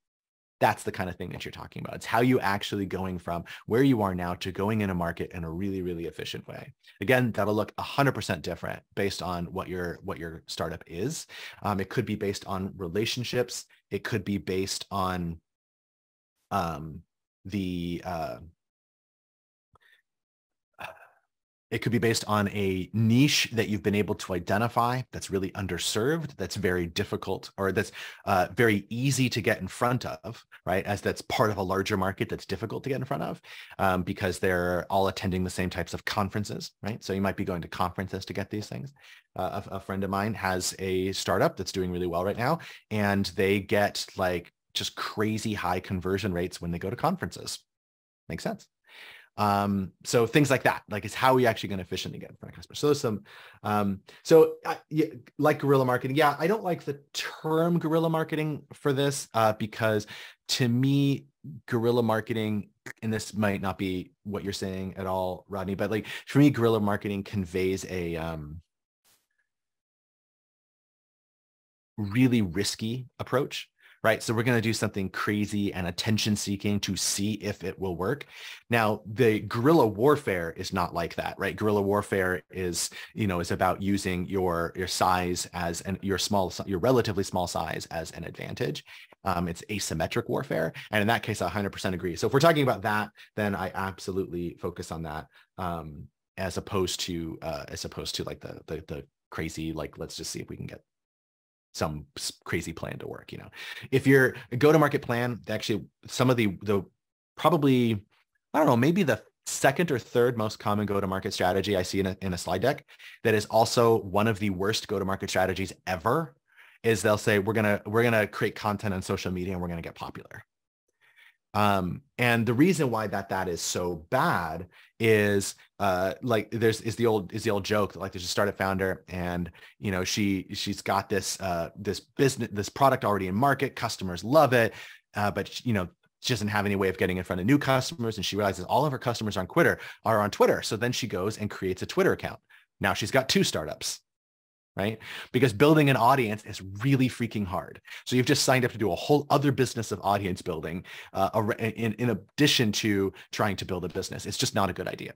that's the kind of thing that you're talking about. It's how you actually going from where you are now to going in a market in a really, really efficient way. Again, that'll look 100% different based on what your what your startup is. Um, it could be based on relationships. It could be based on um, the uh, It could be based on a niche that you've been able to identify that's really underserved, that's very difficult, or that's uh, very easy to get in front of, right? As that's part of a larger market that's difficult to get in front of um, because they're all attending the same types of conferences, right? So you might be going to conferences to get these things. Uh, a, a friend of mine has a startup that's doing really well right now, and they get like just crazy high conversion rates when they go to conferences. Makes sense. Um, so things like that, like is how we actually going to efficiently get in front of customers. So some, um, so uh, yeah, like guerrilla marketing. Yeah, I don't like the term guerrilla marketing for this uh, because to me, guerrilla marketing, and this might not be what you're saying at all, Rodney, but like for me, guerrilla marketing conveys a um, really risky approach right? So we're going to do something crazy and attention seeking to see if it will work. Now, the guerrilla warfare is not like that, right? Guerrilla warfare is, you know, is about using your your size as and your small, your relatively small size as an advantage. Um, it's asymmetric warfare, and in that case, I 100% agree. So if we're talking about that, then I absolutely focus on that, um, as opposed to uh, as opposed to like the the the crazy like let's just see if we can get some crazy plan to work you know? If you're go to market plan actually some of the the probably i don't know maybe the second or third most common go to market strategy i see in a, in a slide deck that is also one of the worst go to market strategies ever is they'll say we're going to we're going to create content on social media and we're going to get popular. Um, and the reason why that that is so bad is uh, like there's is the old is the old joke like there's a startup founder and you know she she's got this uh, this business this product already in market customers love it uh, but you know she doesn't have any way of getting in front of new customers and she realizes all of her customers on Twitter are on Twitter. So then she goes and creates a Twitter account. Now she's got two startups right? Because building an audience is really freaking hard. So you've just signed up to do a whole other business of audience building uh, in, in addition to trying to build a business. It's just not a good idea.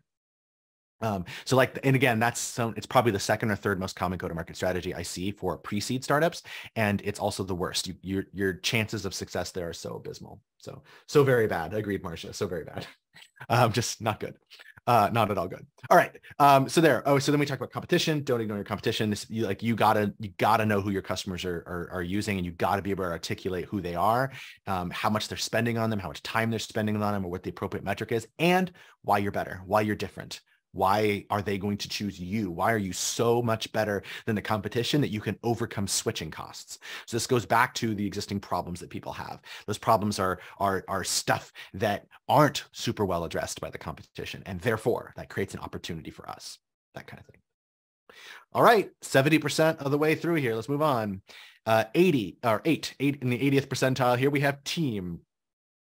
Um, so like, and again, that's it's probably the second or third most common go-to-market strategy I see for pre-seed startups. And it's also the worst. You, your, your chances of success there are so abysmal. So, so very bad. Agreed, Marcia. So very bad. Um, just not good uh, not at all good. All right. Um, so there. Oh, so then we talk about competition. Don't ignore your competition. This, you, like you gotta you gotta know who your customers are are, are using, and you gotta be able to articulate who they are, um, how much they're spending on them, how much time they're spending on them, or what the appropriate metric is, and why you're better, why you're different. Why are they going to choose you? Why are you so much better than the competition that you can overcome switching costs? So this goes back to the existing problems that people have. Those problems are, are, are stuff that aren't super well addressed by the competition. And therefore that creates an opportunity for us, that kind of thing. All right, 70% of the way through here. Let's move on. Uh, 80 or eight, eight in the 80th percentile here, we have team.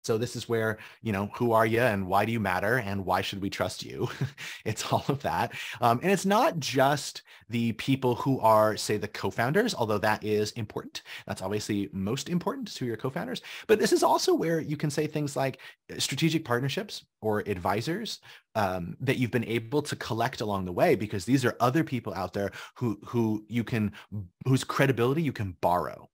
So this is where, you know, who are you and why do you matter and why should we trust you? it's all of that. Um, and it's not just the people who are, say, the co-founders, although that is important. That's obviously most important to your co-founders. But this is also where you can say things like uh, strategic partnerships or advisors um, that you've been able to collect along the way, because these are other people out there who who you can whose credibility you can borrow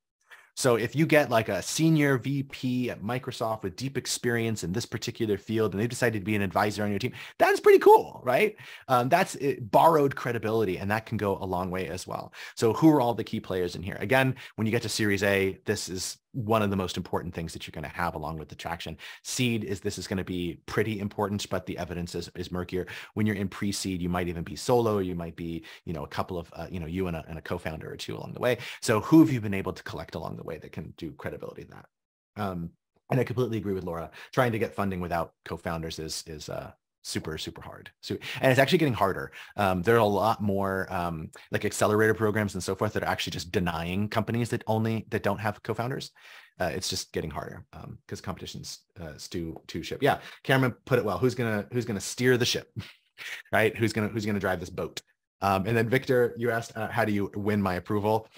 so if you get like a senior VP at Microsoft with deep experience in this particular field and they decided to be an advisor on your team, that's pretty cool, right? Um, that's it, borrowed credibility and that can go a long way as well. So who are all the key players in here? Again, when you get to Series A, this is one of the most important things that you're going to have along with the traction. Seed is this is going to be pretty important, but the evidence is, is murkier. When you're in pre-seed, you might even be solo. You might be, you know, a couple of, uh, you know, you and a, and a co-founder or two along the way. So who have you been able to collect along the way that can do credibility in that? Um, and I completely agree with Laura. Trying to get funding without co-founders is is uh, super super hard. So and it's actually getting harder. Um, there are a lot more um, like accelerator programs and so forth that are actually just denying companies that only that don't have co-founders. Uh, it's just getting harder because um, competitions uh, stew to ship. Yeah cameron put it well. Who's gonna who's gonna steer the ship? Right? Who's gonna who's gonna drive this boat? Um, and then victor you asked uh, how do you win my approval?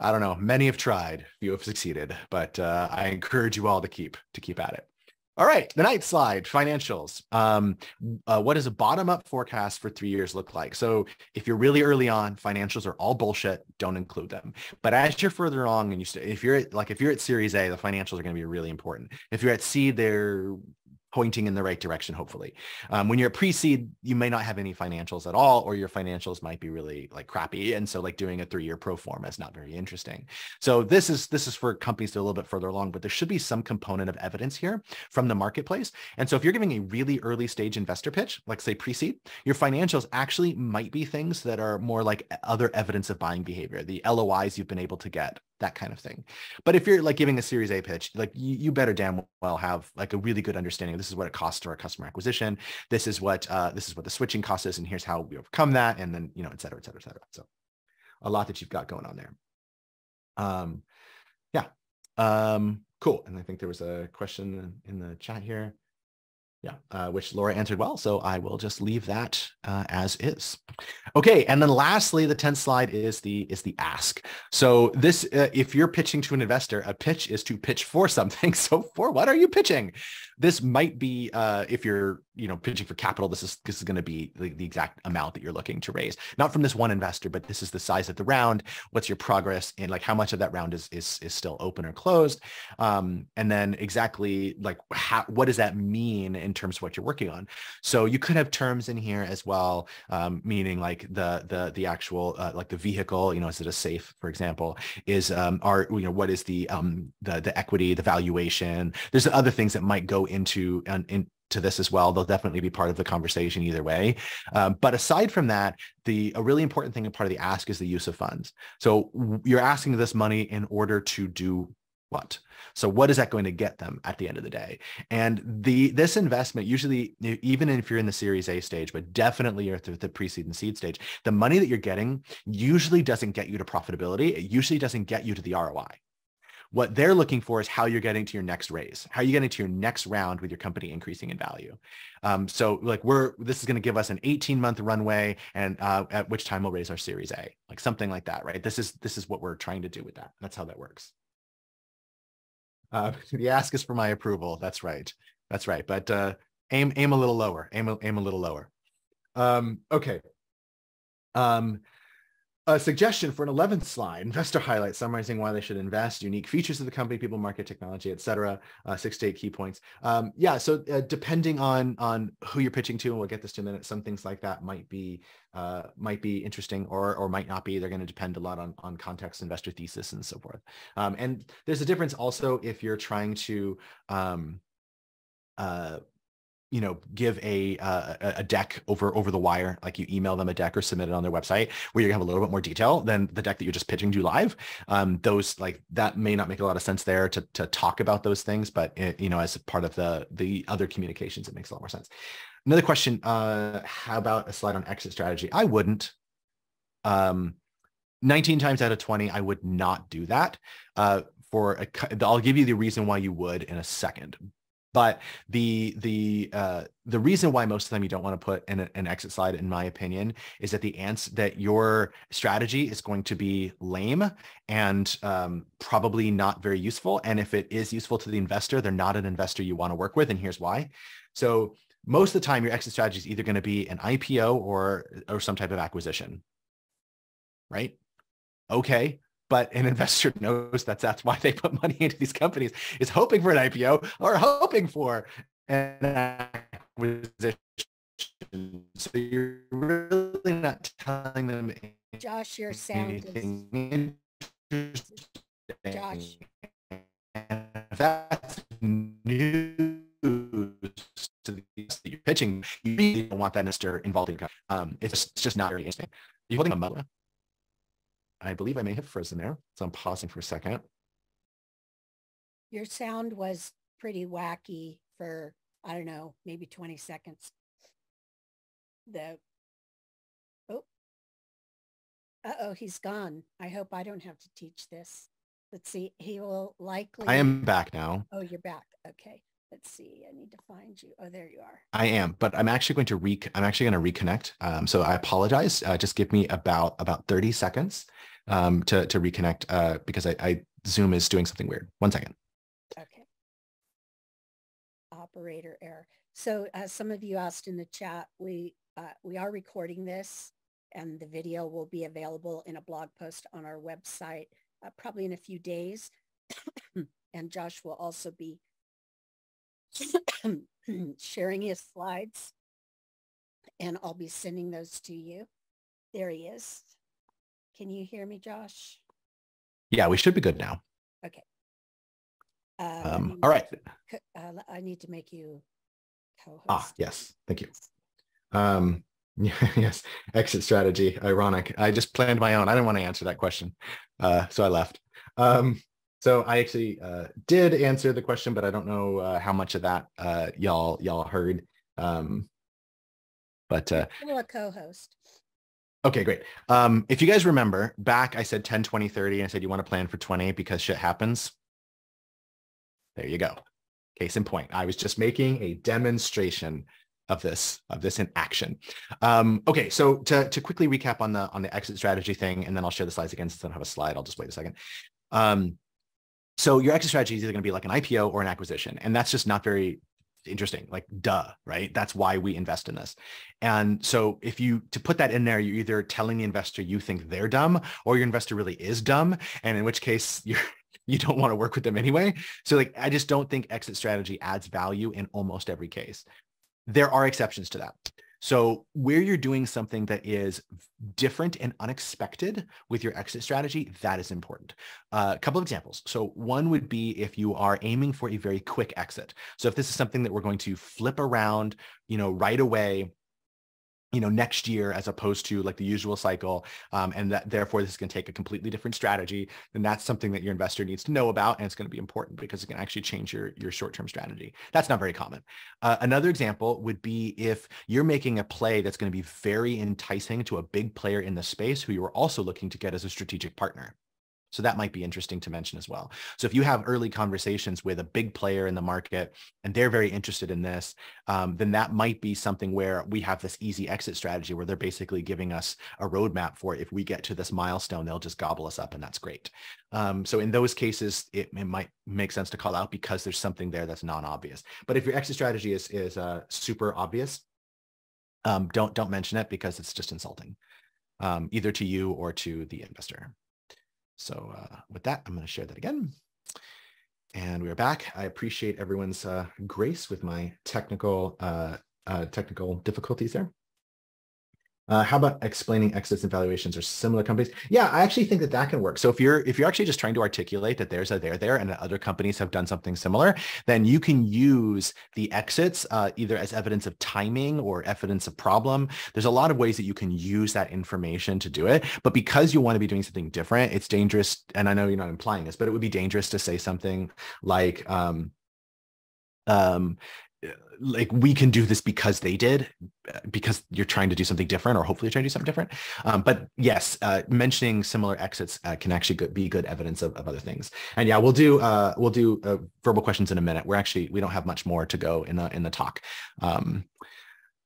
I don't know. Many have tried. Few have succeeded but uh, i encourage you all to keep to keep at it all right, the ninth slide, financials. Um, uh, what does a bottom-up forecast for three years look like? So if you're really early on, financials are all bullshit. Don't include them. But as you're further along, and you st- if you're at, like if you're at Series A, the financials are going to be really important. If you're at C, they're pointing in the right direction, hopefully. Um, when you're a pre-seed, you may not have any financials at all, or your financials might be really like crappy. And so like doing a three-year pro forma is not very interesting. So this is this is for companies that are a little bit further along, but there should be some component of evidence here from the marketplace. And so if you're giving a really early stage investor pitch, like say pre-seed, your financials actually might be things that are more like other evidence of buying behavior, the LOIs you've been able to get, that kind of thing. But if you're like giving a series A pitch, like you, you better damn well have like a really good understanding. This is what it costs to our customer acquisition. This is what, uh, this is what the switching cost is. And here's how we overcome that. And then, you know, et cetera, et cetera, et cetera. So a lot that you've got going on there. Um, yeah. Um, cool. And I think there was a question in the chat here. Yeah, uh, which Laura answered well. So I will just leave that uh, as is. Okay, and then lastly, the 10th slide is the is the ask. So this, uh, if you're pitching to an investor, a pitch is to pitch for something. So for what are you pitching? This might be uh, if you're you know pitching for capital. This is this is going to be the, the exact amount that you're looking to raise, not from this one investor, but this is the size of the round. What's your progress and like how much of that round is is is still open or closed, um, and then exactly like how what does that mean in terms of what you're working on. So you could have terms in here as well, um, meaning like the the the actual uh, like the vehicle. You know, is it a safe, for example? Is um, are you know what is the um the the equity, the valuation? There's other things that might go into and in, to this as well. They'll definitely be part of the conversation either way. Um, but aside from that, the a really important thing and part of the ask is the use of funds. So you're asking this money in order to do what? So what is that going to get them at the end of the day? And the this investment usually, even if you're in the Series A stage, but definitely you're at the pre-seed and seed stage, the money that you're getting usually doesn't get you to profitability. It usually doesn't get you to the ROI. What they're looking for is how you're getting to your next raise. How are you getting to your next round with your company increasing in value? Um, so like we're this is going to give us an 18 month runway, and uh, at which time we'll raise our Series A, like something like that, right? This is this is what we're trying to do with that. That's how that works. Uh, the ask is for my approval. That's right. That's right. But uh, aim aim a little lower. Aim aim a little lower. Um, okay. Um, a suggestion for an 11th slide, investor highlights summarizing why they should invest, unique features of the company, people, market, technology, et cetera, uh, six to eight key points. Um, yeah, so uh, depending on on who you're pitching to, and we'll get this to a minute, some things like that might be uh, might be interesting or or might not be. They're going to depend a lot on on context, investor thesis, and so forth. Um, and there's a difference also if you're trying to um, uh, you know give a uh, a deck over over the wire like you email them a deck or submit it on their website where you have a little bit more detail than the deck that you're just pitching to live um, those like that may not make a lot of sense there to to talk about those things but it, you know as part of the the other communications it makes a lot more sense another question uh how about a slide on exit strategy i wouldn't um 19 times out of 20 i would not do that uh for a, I'll give you the reason why you would in a second. But the the uh, the reason why most of them you don't want to put in an exit slide, in my opinion, is that the answer that your strategy is going to be lame and um, probably not very useful. And if it is useful to the investor, they're not an investor you want to work with. And here's why. So most of the time, your exit strategy is either going to be an IPO or or some type of acquisition, right? Okay, but an investor knows that that's why they put money into these companies is hoping for an IPO or hoping for an acquisition. So you're really not telling them Josh, your sound is Josh. that's news to the that you're pitching, you really don't want that investor involved in. Um, it's just, it's just not very interesting. Are you holding a mother? I believe I may have frozen there. So I'm pausing for a second. Your sound was pretty wacky for, I don't know, maybe 20 seconds. The, oh, uh-oh, he's gone. I hope I don't have to teach this. Let's see, he will likely. I am back now. Oh, you're back. Okay. Let's see. I need to find you. Oh, there you are. I am, but I'm actually going to re. I'm actually going to reconnect. Um, so I apologize. Uh, just give me about about 30 seconds um, to to reconnect uh, because I, I Zoom is doing something weird. One second. Okay. Operator error. So as some of you asked in the chat, we uh, we are recording this, and the video will be available in a blog post on our website uh, probably in a few days. and Josh will also be sharing his slides and I'll be sending those to you. There he is. Can you hear me, Josh? Yeah, we should be good now. Okay. Uh, um, all right. Uh, I need to make you co-host. Ah, yes. Thank you. Um, yes. Exit strategy. Ironic. I just planned my own. I didn't want to answer that question. Uh, so I left. Um, so I actually uh, did answer the question, but I don't know uh, how much of that uh, y'all y'all heard. Um, but uh, a co-host. Okay, great. Um, if you guys remember back, I said 10, 20, 30, and I said you want to plan for 20 because shit happens. There you go. Case in point, I was just making a demonstration of this of this in action. Um, okay, so to, to quickly recap on the on the exit strategy thing, and then I'll share the slides again since I don't have a slide. I'll just wait a second. Um, so your exit strategy is either going to be like an IPO or an acquisition, and that's just not very interesting. Like, duh, right? That's why we invest in this. And so if you to put that in there, you're either telling the investor you think they're dumb, or your investor really is dumb, and in which case you're you don't want to work with them anyway. So like, I just don't think exit strategy adds value in almost every case. There are exceptions to that. So where you're doing something that is different and unexpected with your exit strategy, that is important. Uh, a couple of examples. So one would be if you are aiming for a very quick exit. So if this is something that we're going to flip around, you know, right away you know, next year as opposed to like the usual cycle. Um, and that therefore this can take a completely different strategy. Then that's something that your investor needs to know about. And it's going to be important because it can actually change your, your short-term strategy. That's not very common. Uh, another example would be if you're making a play that's going to be very enticing to a big player in the space who you are also looking to get as a strategic partner. So that might be interesting to mention as well. So if you have early conversations with a big player in the market and they're very interested in this, um, then that might be something where we have this easy exit strategy where they're basically giving us a roadmap for if we get to this milestone, they'll just gobble us up and that's great. Um, so in those cases, it, it, might make sense to call out because there's something there that's non-obvious. But if your exit strategy is, is uh, super obvious, um, don't, don't mention it because it's just insulting, um, either to you or to the investor. So uh, with that, I'm going to share that again. And we are back. I appreciate everyone's uh, grace with my technical uh, uh technical difficulties there. Uh, how about explaining exits and valuations or similar companies? Yeah, I actually think that that can work. So if you're if you're actually just trying to articulate that there's a there there and other companies have done something similar, then you can use the exits uh, either as evidence of timing or evidence of problem. There's a lot of ways that you can use that information to do it. But because you want to be doing something different, it's dangerous. And I know you're not implying this, but it would be dangerous to say something like, um, um, like we can do this because they did uh, because you're trying to do something different or hopefully you're trying to do something different um, but yes uh, mentioning similar exits uh, can actually be good evidence of, of, other things and yeah we'll do uh, we'll do uh, verbal questions in a minute we're actually we don't have much more to go in the in the talk um,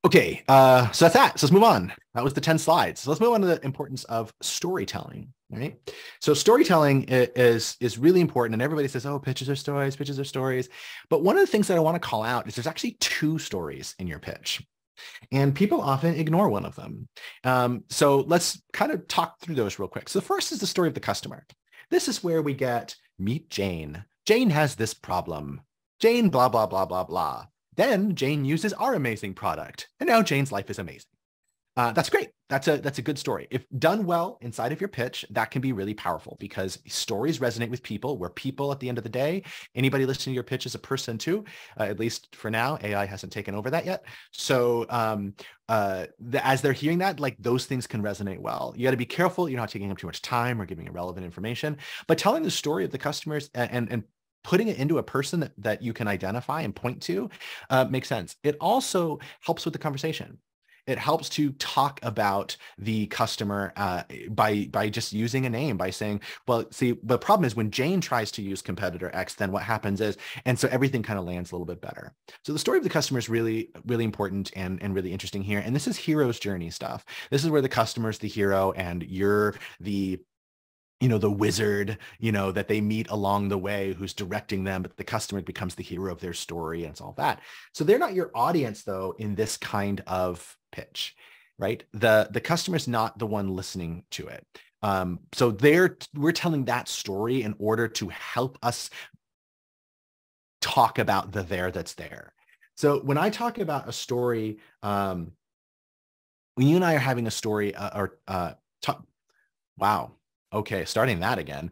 Okay, uh, so that's that. So let's move on. That was the 10 slides. So let's move on to the importance of storytelling, right? So storytelling is, is really important. And everybody says, oh, pitches are stories, pitches are stories. But one of the things that I want to call out is there's actually two stories in your pitch. And people often ignore one of them. Um, so let's kind of talk through those real quick. So the first is the story of the customer. This is where we get meet Jane. Jane has this problem. Jane, blah, blah, blah, blah, blah. Then Jane uses our amazing product, and now Jane's life is amazing. Uh, that's great. That's a that's a good story. If done well inside of your pitch, that can be really powerful because stories resonate with people. We're people at the end of the day. Anybody listening to your pitch is a person too. Uh, at least for now, AI hasn't taken over that yet. So um, uh, the, as they're hearing that, like those things can resonate well. You got to be careful. You're not taking up too much time or giving irrelevant information, but telling the story of the customers and and, and putting it into a person that, that you can identify and point to uh, makes sense. It also helps with the conversation. It helps to talk about the customer uh, by by just using a name by saying, well, see, the problem is when Jane tries to use competitor X, then what happens is, and so everything kind of lands a little bit better. So the story of the customer is really, really important and, and really interesting here. And this is hero's journey stuff. This is where the customer is the hero and you're the you know, the wizard, you know, that they meet along the way who's directing them, but the customer becomes the hero of their story and it's all that. So they're not your audience though in this kind of pitch, right? The the customer's not the one listening to it. Um, so they're we're telling that story in order to help us talk about the there that's there. So when I talk about a story, um, when you and I are having a story uh, or uh, wow, okay, starting that again.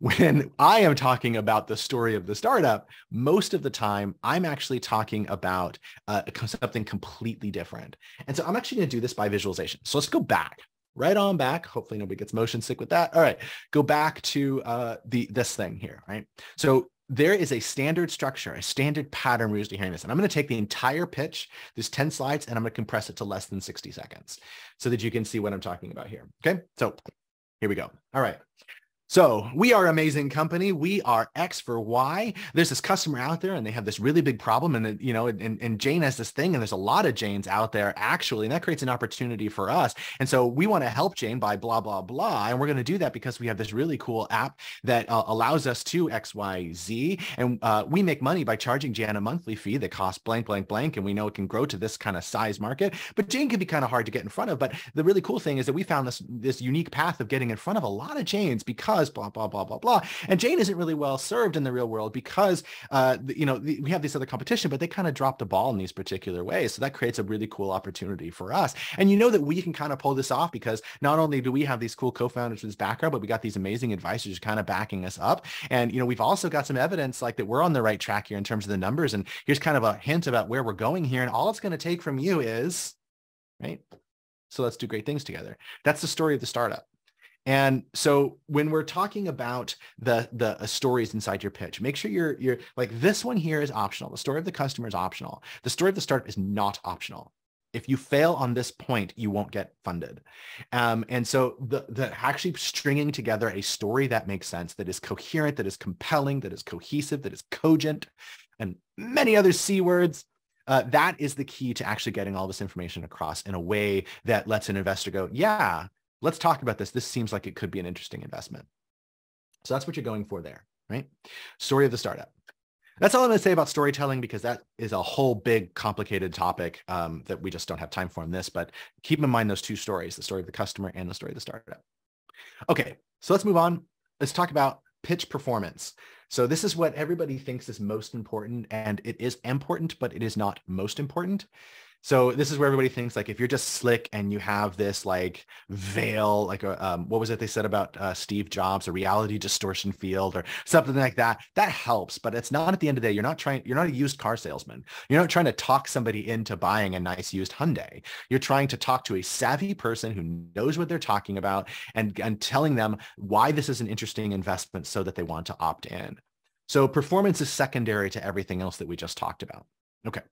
When I am talking about the story of the startup, most of the time I'm actually talking about uh, something completely different. And so I'm actually going to do this by visualization. So let's go back right on back. Hopefully nobody gets motion sick with that. All right, go back to uh, the this thing here, right? So there is a standard structure, a standard pattern we're usually hearing this. And I'm going to take the entire pitch, there's 10 slides, and I'm going to compress it to less than 60 seconds so that you can see what I'm talking about here. Okay, so here we go. All right. So we are amazing company. We are X for Y. There's this customer out there and they have this really big problem. And, you know, and, and Jane has this thing and there's a lot of Janes out there actually, and that creates an opportunity for us. And so we want to help Jane by blah, blah, blah. And we're going to do that because we have this really cool app that uh, allows us to X, Y, Z. And uh, we make money by charging Jan a monthly fee that costs blank, blank, blank. And we know it can grow to this kind of size market, but Jane can be kind of hard to get in front of. But the really cool thing is that we found this, this unique path of getting in front of a lot of Janes because blah, blah, blah, blah, blah. And Jane isn't really well served in the real world because, uh, you know, the, we have this other competition, but they kind of drop the ball in these particular ways. So that creates a really cool opportunity for us. And you know that we can kind of pull this off because not only do we have these cool co-founders with this background, but we got these amazing advisors kind of backing us up. And, you know, we've also got some evidence like that we're on the right track here in terms of the numbers. And here's kind of a hint about where we're going here. And all it's going to take from you is, right? So let's do great things together. That's the story of the startup. And so when we're talking about the the uh, stories inside your pitch, make sure you're you're like this one here is optional. The story of the customer is optional. The story of the startup is not optional. If you fail on this point, you won't get funded. Um, and so the the actually stringing together a story that makes sense, that is coherent, that is compelling, that is cohesive, that is cogent, and many other c words. Uh, that is the key to actually getting all this information across in a way that lets an investor go, yeah, let's talk about this. This seems like it could be an interesting investment. So that's what you're going for there, right? Story of the startup. That's all I'm going to say about storytelling because that is a whole big complicated topic um, that we just don't have time for in this. But keep in mind those two stories, the story of the customer and the story of the startup. Okay, so let's move on. Let's talk about pitch performance. So this is what everybody thinks is most important and it is important, but it is not most important. So this is where everybody thinks like if you're just slick and you have this like veil, like a, um, what was it they said about uh, Steve Jobs, a reality distortion field or something like that, that helps. But it's not at the end of the day. You're not trying. You're not a used car salesman. You're not trying to talk somebody into buying a nice used Hyundai. You're trying to talk to a savvy person who knows what they're talking about and and telling them why this is an interesting investment so that they want to opt in. So performance is secondary to everything else that we just talked about. Okay.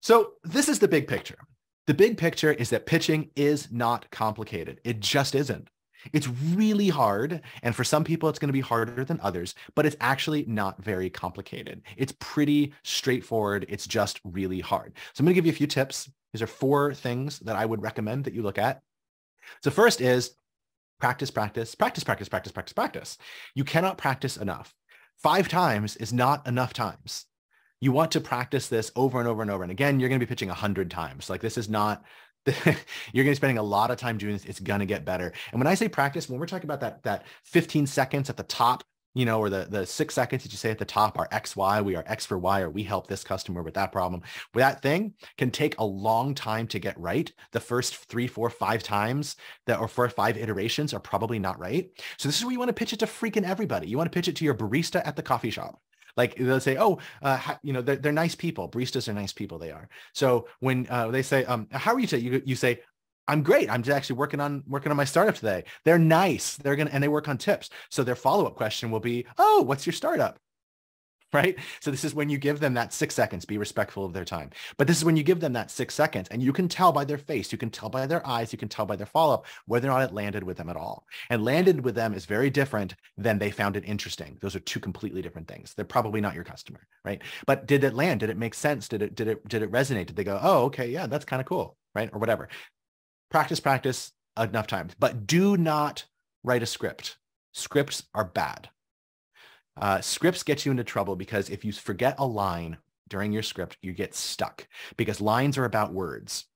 So this is the big picture. The big picture is that pitching is not complicated. It just isn't. It's really hard. And for some people, it's going to be harder than others, but it's actually not very complicated. It's pretty straightforward. It's just really hard. So I'm going to give you a few tips. These are four things that I would recommend that you look at. So first is practice, practice, practice, practice, practice, practice, practice. You cannot practice enough. Five times is not enough times you want to practice this over and over and over. And again, you're going to be pitching a hundred times. Like this is not, you're going to be spending a lot of time doing this. It's going to get better. And when I say practice, when we're talking about that, that 15 seconds at the top, you know, or the, the six seconds that you say at the top are X, Y, we are X for Y, or we help this customer with that problem. With that thing can take a long time to get right. The first three, four, five times that or four five iterations are probably not right. So this is where you want to pitch it to freaking everybody. You want to pitch it to your barista at the coffee shop. Like they'll say, oh, uh, you know, they're, they're nice people. Baristas are nice people. They are. So when uh, they say, um, how are you today? You, you say, I'm great. I'm just actually working on working on my startup today. They're nice. They're gonna and they work on tips. So their follow up question will be, "Oh, what's your startup?" Right? So this is when you give them that six seconds, be respectful of their time. But this is when you give them that six seconds and you can tell by their face, you can tell by their eyes, you can tell by their follow-up whether or not it landed with them at all. And landed with them is very different than they found it interesting. Those are two completely different things. They're probably not your customer, right? But did it land? Did it make sense? Did it, did it, did it resonate? Did they go, oh, okay, yeah, that's kind of cool, right? Or whatever. Practice, practice enough times, but do not write a script. Scripts are bad uh, scripts get you into trouble because if you forget a line during your script, you get stuck because lines are about words.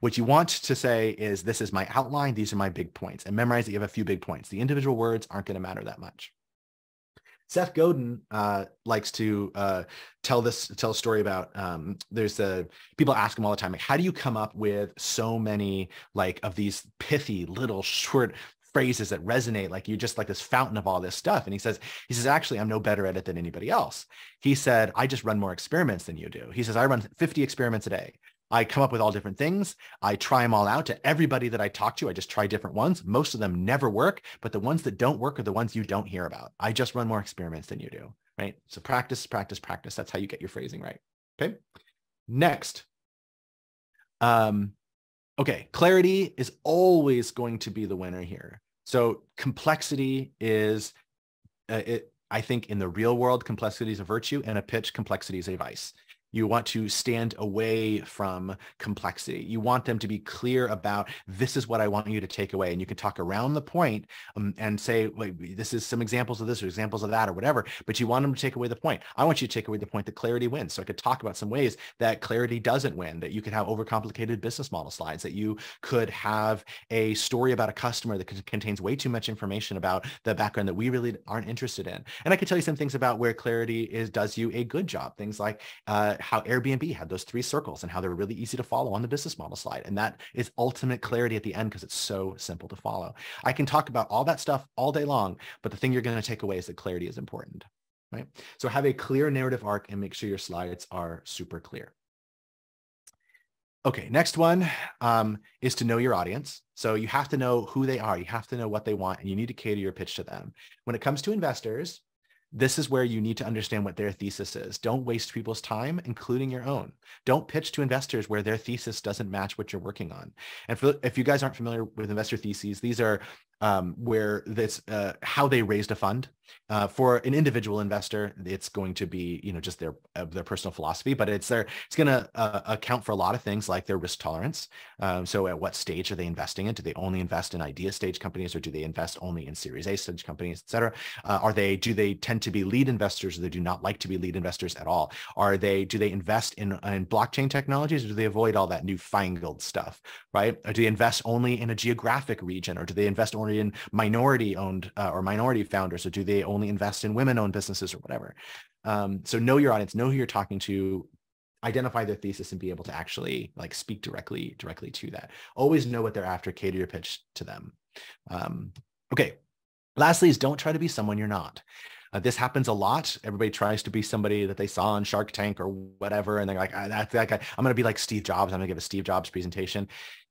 What you want to say is, this is my outline. These are my big points and memorize that you have a few big points. The individual words aren't going to matter that much. Seth Godin uh, likes to uh, tell this tell a story about um, there's a people ask him all the time like how do you come up with so many like of these pithy little short phrases that resonate like you're just like this fountain of all this stuff. And he says he says actually i'm no better at it than anybody else. He said i just run more experiments than you do. He says i run 50 experiments a day. I come up with all different things. I try them all out to everybody that i talk to. I just try different ones. Most of them never work but the ones that don't work are the ones you don't hear about. I just run more experiments than you do. Right? So practice practice practice. That's how you get your phrasing right. Okay? Next. Um okay clarity is always going to be the winner here So complexity is, uh, it, I think in the real world, complexity is a virtue and a pitch complexity is a vice. You want to stand away from complexity. You want them to be clear about this is what I want you to take away. And you can talk around the point, um, and say, this is some examples of this or examples of that or whatever, but you want them to take away the point. I want you to take away the point that clarity wins. So I could talk about some ways that clarity doesn't win, that you could have overcomplicated business model slides, that you could have a story about a customer that contains way too much information about the background that we really aren't interested in. And I could tell you some things about where clarity is does you a good job. Things like uh, how Airbnb had those three circles and how they're really easy to follow on the business model slide. And that is ultimate clarity at the end because it's so simple to follow. I can talk about all that stuff all day long, but the thing you're going to take away is that clarity is important, right? So have a clear narrative arc and make sure your slides are super clear. Okay, next one um, is to know your audience. So you have to know who they are. You have to know what they want, and you need to cater your pitch to them. When it comes to investors, this is where you need to understand what their thesis is. Don't waste people's time, including your own. Don't pitch to investors where their thesis doesn't match what you're working on. And for, if you guys aren't familiar with investor theses, these are um, where this uh, how they raised a fund. Uh, for an individual investor, it's going to be you know just their uh, their personal philosophy, but it's their it's going to uh, account for a lot of things like their risk tolerance. Um, so at what stage are they investing in? Do they only invest in idea stage companies, or do they invest only in Series A stage companies, et cetera? Uh, are they do they tend to be lead investors, or they do not like to be lead investors at all? Are they do they invest in in blockchain technologies, or do they avoid all that newfangled stuff? Right? Or do they invest only in a geographic region, or do they invest only in minority owned uh, or minority founders or do they only invest in women owned businesses or whatever um, so know your audience know who you're talking to identify their thesis and be able to actually like speak directly directly to that always know what they're after cater your pitch to them um, okay lastly is don't try to be someone you're not uh, this happens a lot. Everybody tries to be somebody that they saw on Shark Tank or whatever, and they're like, ah, "That's that guy." I'm going to be like Steve Jobs. I'm going to give a Steve Jobs presentation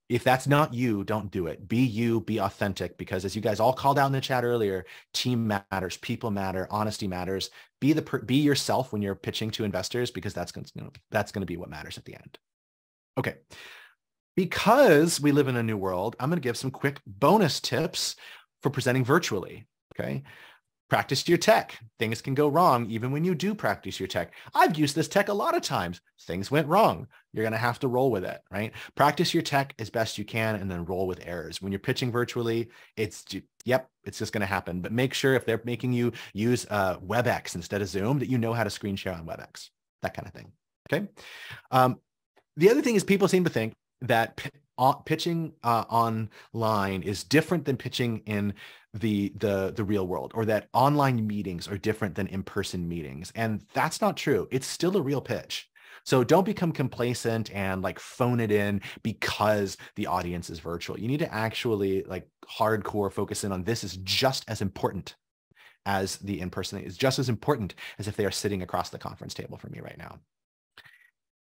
if that's not you, don't do it. Be you, be authentic, because as you guys all called out in the chat earlier, team matters, people matter, honesty matters. Be the be yourself when you're pitching to investors, because that's going to that's going to be what matters at the end. Okay, because we live in a new world, I'm going to give some quick bonus tips for presenting virtually. Okay, practice your tech. Things can go wrong even when you do practice your tech. I've used this tech a lot of times. Things went wrong. You're going to have to roll with it, right? Practice your tech as best you can and then roll with errors. When you're pitching virtually, it's, yep, it's just going to happen. But make sure if they're making you use uh, WebEx instead of Zoom, that you know how to screen share on WebEx, that kind of thing. Okay. Um, the other thing is people seem to think that p- pitching uh, online is different than pitching in the the the real world or that online meetings are different than in-person meetings and that's not true it's still a real pitch so don't become complacent and like phone it in because the audience is virtual you need to actually like hardcore focus in on this is just as important as the in-person is just as important as if they are sitting across the conference table from me right now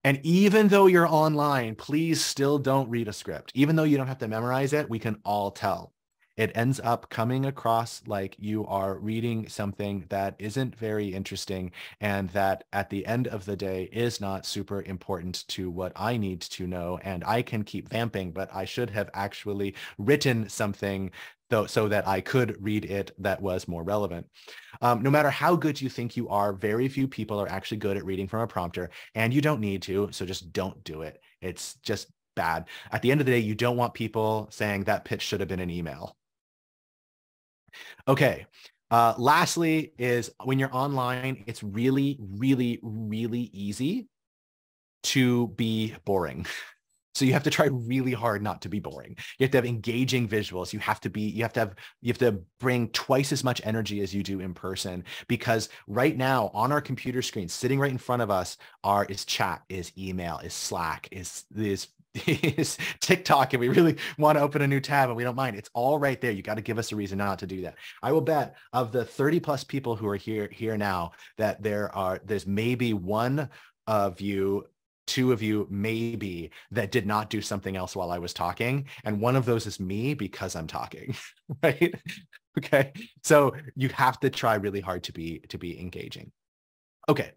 and even though you're online, please still don't read a script. Even though you don't have to memorize it, we can all tell it ends up coming across like you are reading something that isn't very interesting and that at the end of the day is not super important to what I need to know. And I can keep vamping, but I should have actually written something though, so that I could read it that was more relevant. Um, no matter how good you think you are, very few people are actually good at reading from a prompter and you don't need to. So just don't do it. It's just bad. At the end of the day, you don't want people saying that pitch should have been an email. Okay. Uh, lastly is when you're online, it's really, really, really easy to be boring. So you have to try really hard not to be boring. You have to have engaging visuals. You have to be, you have to have, you have to bring twice as much energy as you do in person because right now on our computer screen, sitting right in front of us are is chat, is email, is Slack, is is is TikTok and we really want to open a new tab and we don't mind. It's all right there. You got to give us a reason not to do that. I will bet of the 30 plus people who are here here now that there are there's maybe one of you two of you maybe that did not do something else while I was talking and one of those is me because I'm talking right okay so you have to try really hard to be to be engaging okay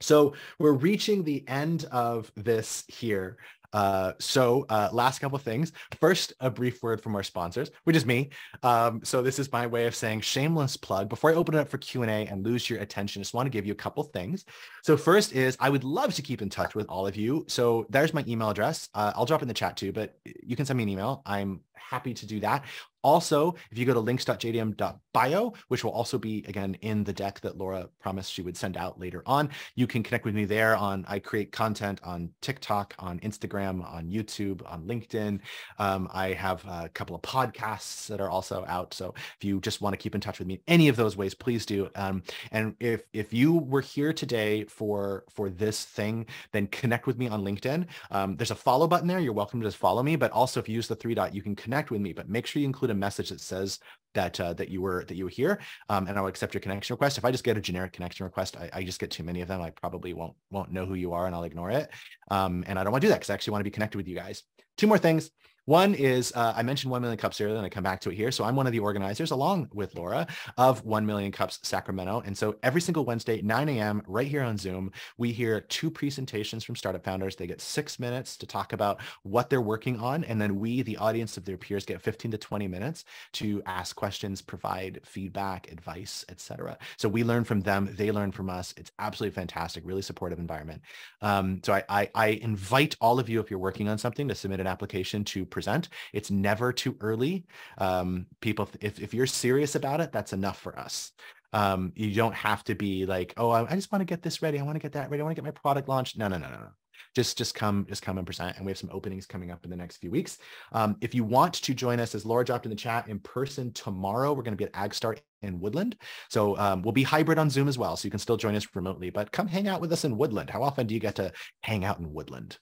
so we're reaching the end of this here Uh, so uh, last couple things. First, a brief word from our sponsors, which is me. Um, so this is my way of saying shameless plug. Before I open it up for Q&A and lose your attention, just want to give you a couple things. So first is I would love to keep in touch with all of you. So there's my email address. Uh, I'll drop in the chat too, but you can send me an email. I'm happy to do that. Also, if you go to links.jdm.bio, which will also be again in the deck that Laura promised she would send out later on, you can connect with me there on, I create content on TikTok, on Instagram, on YouTube, on LinkedIn. Um, I have a couple of podcasts that are also out. So if you just want to keep in touch with me in any of those ways, please do. Um, and if, if you were here today for, for this thing, then connect with me on LinkedIn. Um, there's a follow button there. You're welcome to just follow me, but also if you use the three dot, you can connect with me, but make sure you include a message that says that uh, that you were that you were here, um, and I'll accept your connection request. If I just get a generic connection request, I, I, just get too many of them. I probably won't won't know who you are, and I'll ignore it. Um, and I don't want to do that because I actually want to be connected with you guys. Two more things. One is uh, I mentioned 1 million cups earlier, and I come back to it here. So I'm one of the organizers, along with Laura, of 1 million cups Sacramento. And so every single Wednesday, 9 a.m., right here on Zoom, we hear two presentations from startup founders. They get six minutes to talk about what they're working on. And then we, the audience of their peers, get 15 to 20 minutes to ask questions, provide feedback, advice, etc. So we learn from them. They learn from us. It's absolutely fantastic, really supportive environment. Um, so I, I, I invite all of you, if you're working on something, to submit an application to present. It's never too early. Um, people, if, if you're serious about it, that's enough for us. Um, you don't have to be like, oh, I, I just want to get this ready. I want to get that ready. I want to get my product launched. No, no, no, no, no just just come just come and present and we have some openings coming up in the next few weeks um, if you want to join us as laura dropped in the chat in person tomorrow we're going to be at agstart in woodland so um, we'll be hybrid on zoom as well so you can still join us remotely but come hang out with us in woodland how often do you get to hang out in woodland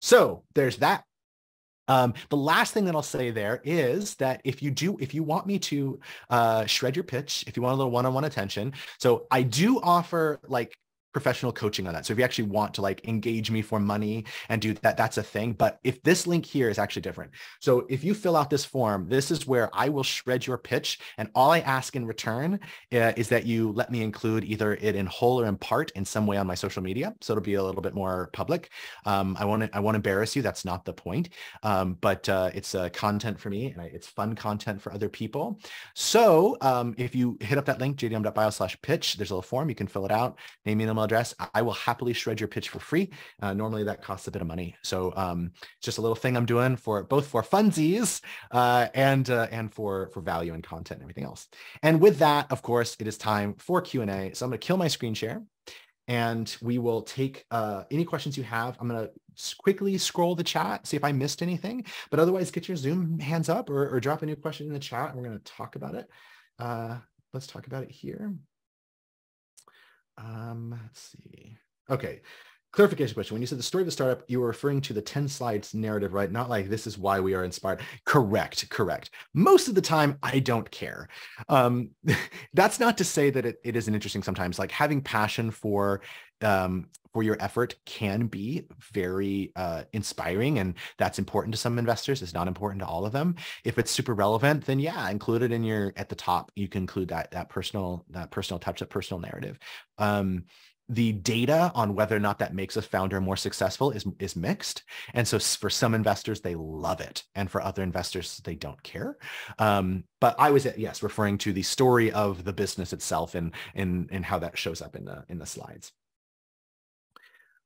so there's that um, the last thing that I'll say there is that if you do, if you want me to uh, shred your pitch, if you want a little one-on-one attention, so I do offer like professional coaching on that. So if you actually want to like engage me for money and do that, that's a thing. But if this link here is actually different. So if you fill out this form, this is where I will shred your pitch. And all I ask in return uh, is that you let me include either it in whole or in part in some way on my social media. So it'll be a little bit more public. Um, I want to, I won't embarrass you. That's not the point. Um, but uh, it's uh, content for me and I, it's fun content for other people. So um, if you hit up that link, jdm.bio slash pitch, there's a little form. You can fill it out, name me email address, I will happily shred your pitch for free. Uh, normally that costs a bit of money. So um, it's just a little thing I'm doing for both for funsies uh, and uh, and for for value and content and everything else. And with that, of course, it is time for Q&A. So I'm going to kill my screen share and we will take uh, any questions you have. I'm going to quickly scroll the chat, see if I missed anything, but otherwise get your Zoom hands up or, or drop a new question in the chat. And we're going to talk about it. Uh, let's talk about it here. Um, let's see. Okay. Clarification question. When you said the story of the startup, you were referring to the 10 slides narrative, right? Not like this is why we are inspired. Correct. Correct. Most of the time, I don't care. Um, that's not to say that it, it isn't interesting sometimes. Like having passion for um, for your effort can be very uh, inspiring and that's important to some investors it's not important to all of them. If it's super relevant then yeah include it in your at the top you can include that that personal that personal touch that personal narrative. Um, the data on whether or not that makes a founder more successful is is mixed and so for some investors they love it and for other investors they don't care. Um, but i was yes referring to the story of the business itself and and and how that shows up in the in the slides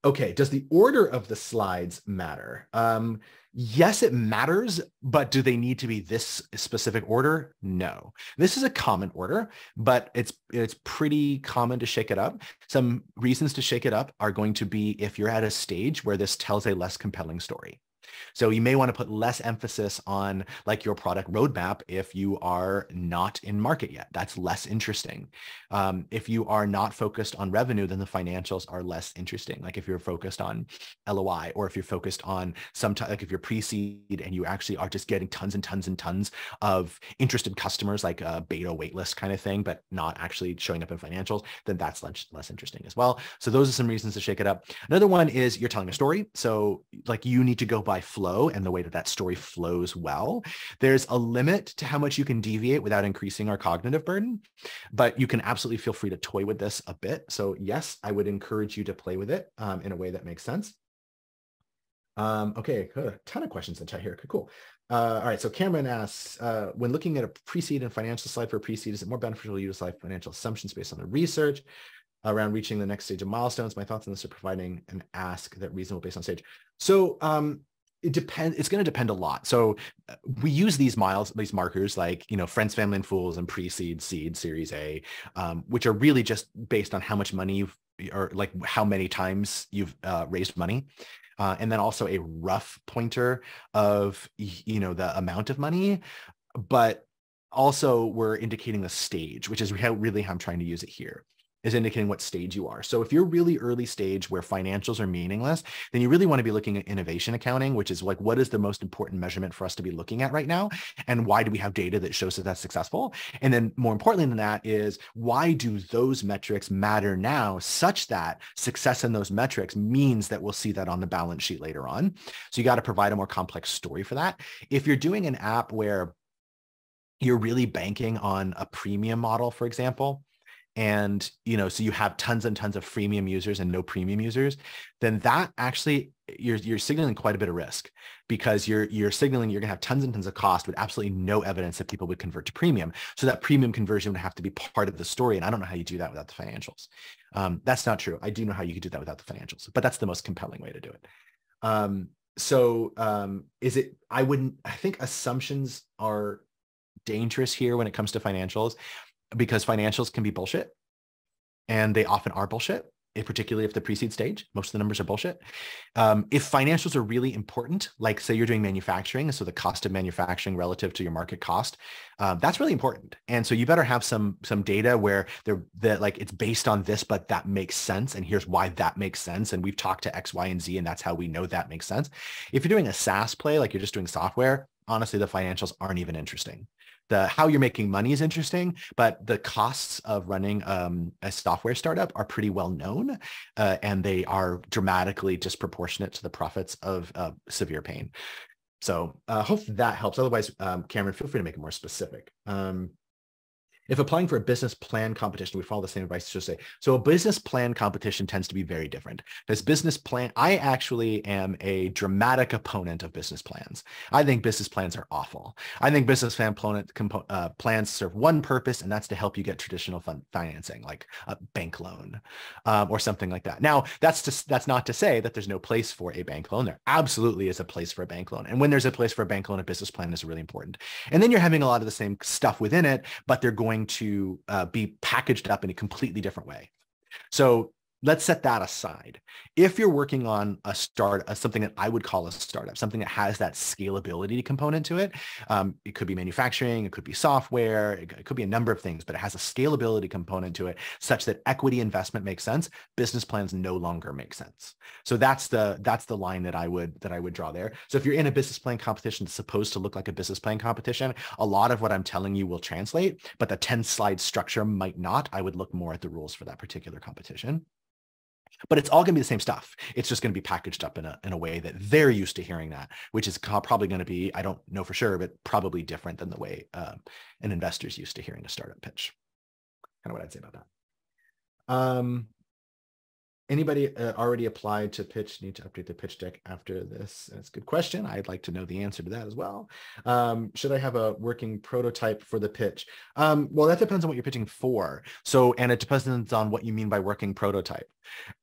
okay, does the order of the slides matter? Um, yes, it matters, but do they need to be this specific order? No. This is a common order, but it's it's pretty common to shake it up. Some reasons to shake it up are going to be if you're at a stage where this tells a less compelling story. So you may want to put less emphasis on like your product roadmap if you are not in market yet. That's less interesting. Um, if you are not focused on revenue, then the financials are less interesting. Like if you're focused on LOI or if you're focused on some type, like if you're pre-seed and you actually are just getting tons and tons and tons of interested customers, like a beta waitlist kind of thing, but not actually showing up in financials, then that's less, less interesting as well. So those are some reasons to shake it up. Another one is you're telling a story. So like you need to go by flow and the way that that story flows well. There's a limit to how much you can deviate without increasing our cognitive burden, but you can absolutely feel free to toy with this a bit. So yes, I would encourage you to play with it um, in a way that makes sense. Um, okay, a ton of questions in chat here. Cool. Uh, all right, so Cameron asks, uh, when looking at a pre-seed and financial slide for a pre-seed, is it more beneficial to utilize financial assumptions based on the research around reaching the next stage of milestones? My thoughts on this are providing an ask that reasonable based on stage. So um, it depends. It's going to depend a lot. So uh, we use these miles, these markers like, you know, friends, family and fools and pre-seed, seed, series A, um, which are really just based on how much money you've, or like how many times you've uh, raised money uh, and then also a rough pointer of you know the amount of money but also we're indicating the stage which is how, really how i'm trying to use it here is indicating what stage you are. So if you're really early stage where financials are meaningless, then you really want to be looking at innovation accounting, which is like, what is the most important measurement for us to be looking at right now? And why do we have data that shows that that's successful? And then more importantly than that is why do those metrics matter now such that success in those metrics means that we'll see that on the balance sheet later on. So you got to provide a more complex story for that. If you're doing an app where you're really banking on a premium model, for example, and you know so you have tons and tons of freemium users and no premium users then that actually you're you're signaling quite a bit of risk because you're you're signaling you're going to have tons and tons of cost with absolutely no evidence that people would convert to premium. So that premium conversion would have to be part of the story and i don't know how you do that without the financials. Um, that's not true. I do know how you could do that without the financials but that's the most compelling way to do it. Um, so um, is it i wouldn't i think assumptions are dangerous here when it comes to financials because financials can be bullshit. And they often are bullshit particularly if the pre-seed stage most of the numbers are bullshit. Um, if financials are really important like say you're doing manufacturing so the cost of manufacturing relative to your market cost um, that's really important. And so you better have some some data where they're that like it's based on this but that makes sense and here's why that makes sense and we've talked to x y and z and that's how we know that makes sense. If you're doing a saas play like you're just doing software honestly the financials aren't even interesting the how you're making money is interesting, but the costs of running um, a software startup are pretty well known, uh, and they are dramatically disproportionate to the profits of uh, severe pain. So uh, hope that helps. Otherwise, um, Cameron, feel free to make it more specific. Um, if applying for a business plan competition, we follow the same advice to say. So a business plan competition tends to be very different. This business plan, I actually am a dramatic opponent of business plans. I think business plans are awful. I think business plan uh, plans serve one purpose, and that's to help you get traditional fund financing, like a bank loan um, or something like that. Now, that's just that's not to say that there's no place for a bank loan. There absolutely is a place for a bank loan, and when there's a place for a bank loan, a business plan is really important. And then you're having a lot of the same stuff within it, but they're going going to uh, be packaged up in a completely different way. So let's set that aside. If you're working on a start, uh, something that I would call a startup, something that has that scalability component to it, um, it could be manufacturing, it could be software, it, it, could be a number of things, but it has a scalability component to it such that equity investment makes sense. Business plans no longer make sense. So that's the that's the line that I would that I would draw there. So if you're in a business plan competition that's supposed to look like a business plan competition, a lot of what I'm telling you will translate, but the 10 slide structure might not. I would look more at the rules for that particular competition but it's all going to be the same stuff. It's just going to be packaged up in a, in a way that they're used to hearing that, which is probably going to be, I don't know for sure, but probably different than the way uh, an investor's used to hearing a startup pitch. Kind of what I'd say about that. Um, Anybody uh, already applied to pitch need to update the pitch deck after this? That's a good question. I'd like to know the answer to that as well. Um, should I have a working prototype for the pitch? Um, well, that depends on what you're pitching for. So, and it depends on what you mean by working prototype.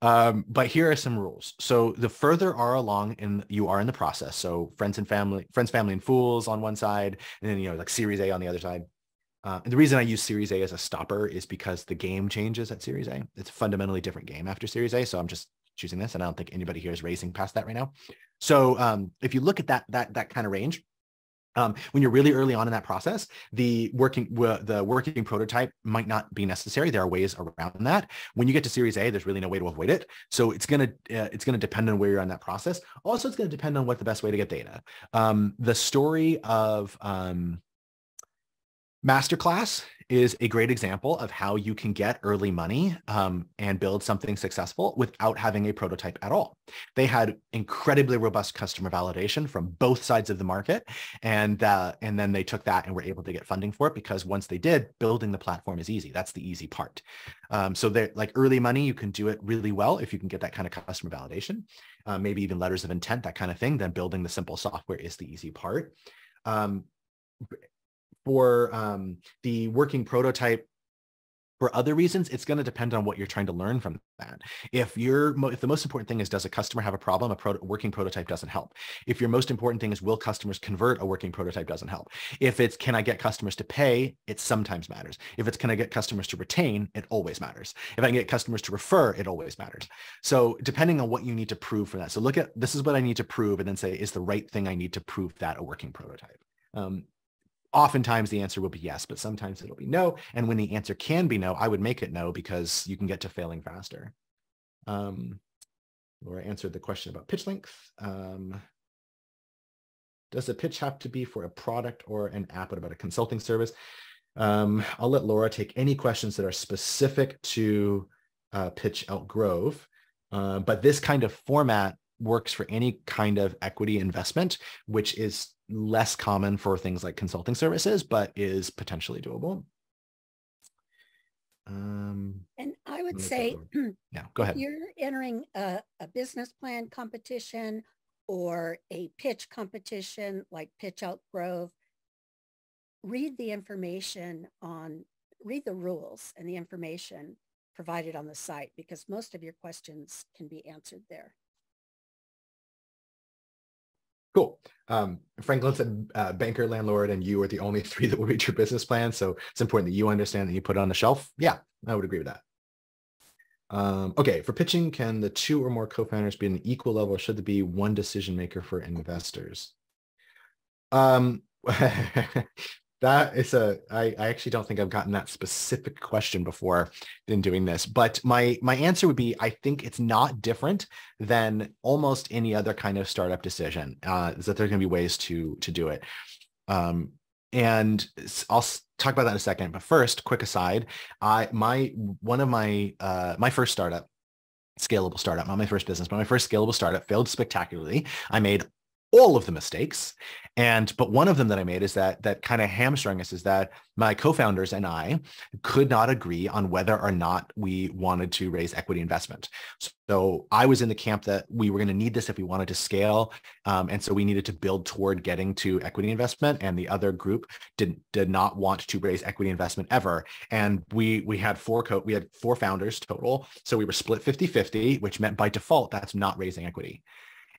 Um, but here are some rules. So the further are along in you are in the process. So friends and family, friends, family and fools on one side, and then, you know, like series A on the other side. Uh, and the reason I use Series A as a stopper is because the game changes at Series A. It's a fundamentally different game after Series A. So I'm just choosing this, and I don't think anybody here is racing past that right now. So um, if you look at that that that kind of range, um, when you're really early on in that process, the working the working prototype might not be necessary. There are ways around that. When you get to Series A, there's really no way to avoid it. So it's gonna uh, it's gonna depend on where you're on that process. Also, it's gonna depend on what the best way to get data. Um, the story of um, Masterclass is a great example of how you can get early money um, and build something successful without having a prototype at all. They had incredibly robust customer validation from both sides of the market, and uh, and then they took that and were able to get funding for it because once they did, building the platform is easy. That's the easy part. Um, so they're like early money, you can do it really well if you can get that kind of customer validation, uh, maybe even letters of intent, that kind of thing. Then building the simple software is the easy part. Um, for um, the working prototype for other reasons, it's going to depend on what you're trying to learn from that. If you're, if the most important thing is, does a customer have a problem? A pro working prototype doesn't help. If your most important thing is, will customers convert? A working prototype doesn't help. If it's, can I get customers to pay? It sometimes matters. If it's, can I get customers to retain? It always matters. If I can get customers to refer, it always matters. So depending on what you need to prove for that. So look at, this is what I need to prove and then say, is the right thing I need to prove that a working prototype? Um, oftentimes the answer will be yes, but sometimes it'll be no. And when the answer can be no, I would make it no because you can get to failing faster. Um, Laura answered the question about pitch length. Um, does the pitch have to be for a product or an app or about a consulting service? Um, I'll let Laura take any questions that are specific to uh, Pitch Elk Grove. Uh, but this kind of format works for any kind of equity investment, which is less common for things like consulting services, but is potentially doable. Um, and I would say, yeah, go ahead. you're entering a, a business plan competition or a pitch competition like Pitch Elk Grove, read the information on, read the rules and the information provided on the site because most of your questions can be answered there. Cool. Um, Franklin said uh, banker, landlord, and you are the only three that will read your business plan. So it's important that you understand that you put it on the shelf. Yeah, I would agree with that. Um, okay, for pitching, can the two or more co-founders be an equal level? Should there be one decision maker for investors? Um, That is a, I, I actually don't think I've gotten that specific question before in doing this, but my, my answer would be, I think it's not different than almost any other kind of startup decision, uh, is that there's going to be ways to, to do it. Um, and I'll talk about that in a second, but first, quick aside, I, my, one of my, uh, my first startup, scalable startup, not my first business, but my first scalable startup failed spectacularly. I made all of the mistakes. And but one of them that I made is that that kind of hamstrung us is that my co-founders and I could not agree on whether or not we wanted to raise equity investment. So I was in the camp that we were going to need this if we wanted to scale, um, and so we needed to build toward getting to equity investment. And the other group did did not want to raise equity investment ever. And we we had four co we had four founders total, so we were split 50-50, which meant by default that's not raising equity.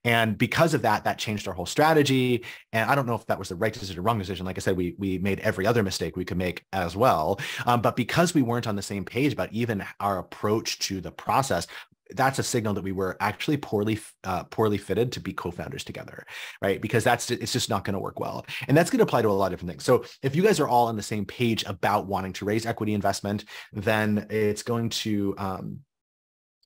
And because of that, that changed our whole strategy. And I don't know if that was the right decision or wrong decision. Like I said, we we made every other mistake we could make as well. Um, but because we weren't on the same page about even our approach to the process, that's a signal that we were actually poorly uh, poorly fitted to be co-founders together right because that's it's just not going to work well and that's going to apply to a lot of different things so if you guys are all on the same page about wanting to raise equity investment then it's going to um,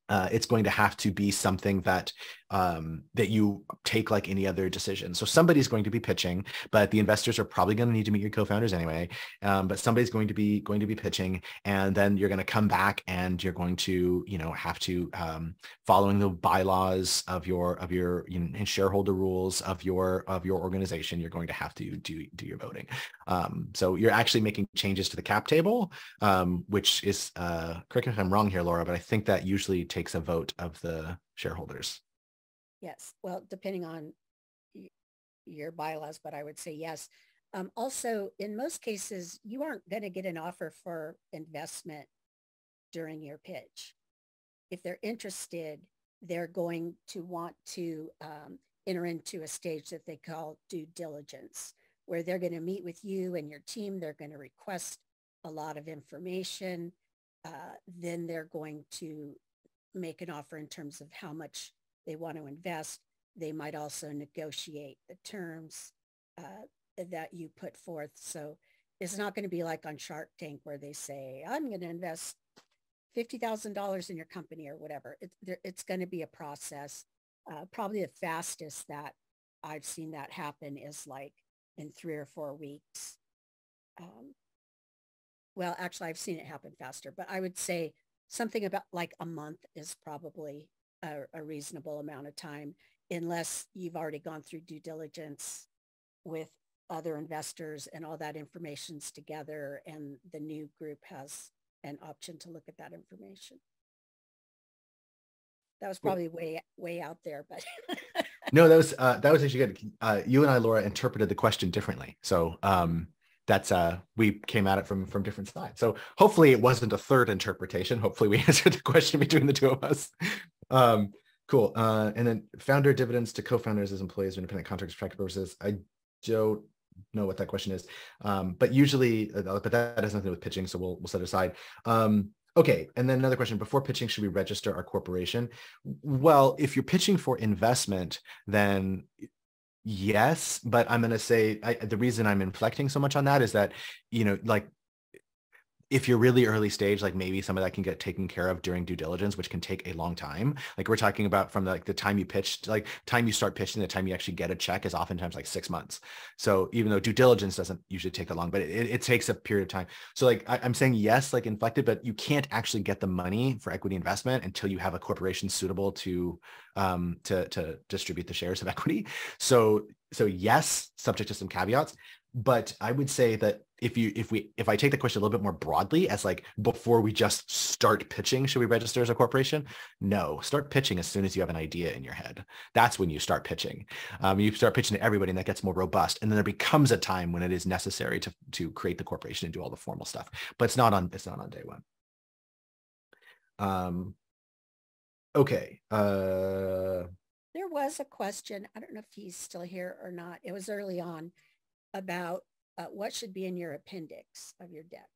uh, it's going to have to be something that um, that you take like any other decision. So somebody's going to be pitching, but the investors are probably going to need to meet your co-founders anyway. Um, but somebody's going to be going to be pitching, and then you're going to come back and you're going to you know have to um, following the bylaws of your of your you know, shareholder rules of your of your organization. You're going to have to do do your voting. Um, so you're actually making changes to the cap table, um, which is uh, correct me if I'm wrong here, Laura, but I think that usually takes a vote of the shareholders. Yes. Well, depending on your bylaws, but I would say yes. Um, also, in most cases, you aren't going to get an offer for investment during your pitch. If they're interested, they're going to want to um, enter into a stage that they call due diligence, where they're going to meet with you and your team. They're going to request a lot of information. Uh, then they're going to make an offer in terms of how much they want to invest, they might also negotiate the terms uh, that you put forth. So it's not going to be like on Shark Tank where they say, I'm going to invest $50,000 in your company or whatever. It, it's going to be a process. Uh, probably the fastest that I've seen that happen is like in three or four weeks. Um, well, actually, I've seen it happen faster, but I would say something about like a month is probably a, a reasonable amount of time unless you've already gone through due diligence with other investors and all that information's together and the new group has an option to look at that information. That was probably way way out there, but no, that was uh, that was actually good. Uh, you and I, Laura, interpreted the question differently. So um, that's uh, we came at it from from different sides. So hopefully it wasn't a third interpretation. Hopefully we answered the question between the two of us. Um, cool. Uh, and then founder dividends to co-founders as employees or independent contractors for purposes. I don't know what that question is, um, but usually, uh, but that has nothing to do with pitching, so we'll we'll set aside. Um, Okay, and then another question, before pitching, should we register our corporation? Well, if you're pitching for investment, then yes, but I'm going to say I, the reason I'm inflecting so much on that is that, you know, like if you're really early stage, like maybe some of that can get taken care of during due diligence, which can take a long time. Like we're talking about from the, like the time you pitch, like time you start pitching, the time you actually get a check is oftentimes like six months. So even though due diligence doesn't usually take that long, but it, it takes a period of time. So like I, am saying yes, like inflected, but you can't actually get the money for equity investment until you have a corporation suitable to um to to distribute the shares of equity. So so yes, subject to some caveats but i would say that if you if we if i take the question a little bit more broadly as like before we just start pitching should we register as a corporation? No start pitching as soon as you have an idea in your head. That's when you start pitching. Um, you start pitching to everybody and that gets more robust and then there becomes a time when it is necessary to to create the corporation and do all the formal stuff but it's not on it's not on day one. Um okay uh there was a question i don't know if he's still here or not it was early on about uh, what should be in your appendix of your deck.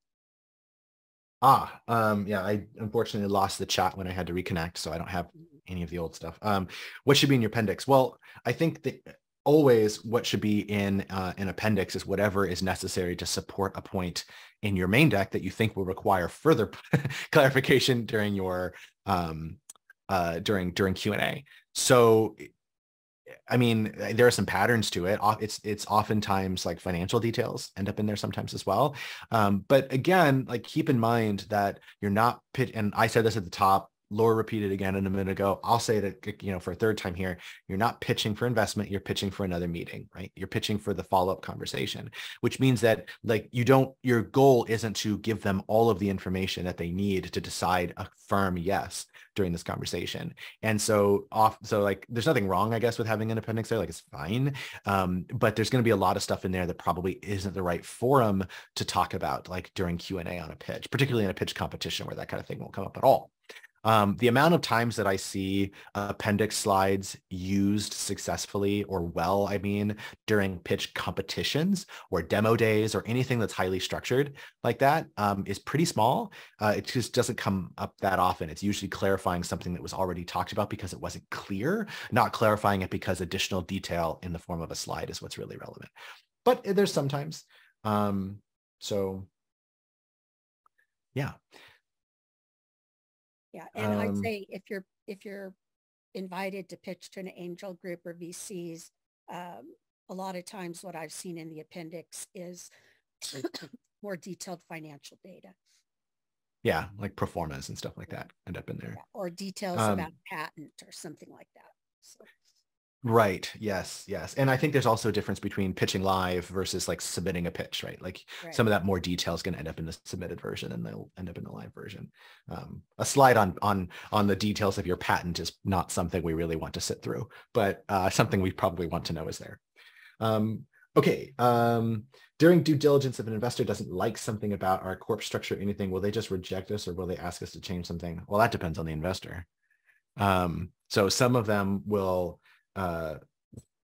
Ah, um, yeah, I unfortunately lost the chat when I had to reconnect, so I don't have mm-hmm. any of the old stuff. Um, what should be in your appendix? Well, I think that always what should be in uh, an appendix is whatever is necessary to support a point in your main deck that you think will require further clarification during your um, uh, during during Q and A. So I mean, eh, there are some patterns to it. It's it's oftentimes like financial details end up in there sometimes as well. Um, but again, like keep in mind that you're not pit. And I said this at the top. Laura repeated again in a minute ago. I'll say it, you know, for a third time here. You're not pitching for investment. You're pitching for another meeting, right? You're pitching for the follow-up conversation, which means that like you don't. Your goal isn't to give them all of the information that they need to decide a firm yes during this conversation. And so off, so like there's nothing wrong, I guess, with having an appendix there, like it's fine. Um, but there's going to be a lot of stuff in there that probably isn't the right forum to talk about like during Q&A on a pitch, particularly in a pitch competition where that kind of thing won't come up at all. Um, the amount of times that I see appendix slides used successfully or well, I mean, during pitch competitions or demo days or anything that's highly structured like that um, is pretty small. Uh, it just doesn't come up that often. It's usually clarifying something that was already talked about because it wasn't clear, not clarifying it because additional detail in the form of a slide is what's really relevant. But there's sometimes. Um, so yeah. Yeah, and um, I'd say if you're if you're invited to pitch to an angel group or VCs, um, a lot of times what I've seen in the appendix is more detailed financial data. Yeah, like performance and stuff like that end up in there. Yeah, or details um, about patent or something like that. So. Right. Yes. Yes. And I think there's also a difference between pitching live versus like submitting a pitch, right? Like right. some of that more detail is going to end up in the submitted version and they'll end up in the live version. Um, a slide on on on the details of your patent is not something we really want to sit through, but uh, something we probably want to know is there. Um, okay. Um, during due diligence, if an investor doesn't like something about our corp structure, or anything, will they just reject us or will they ask us to change something? Well, that depends on the investor. Um, so some of them will uh,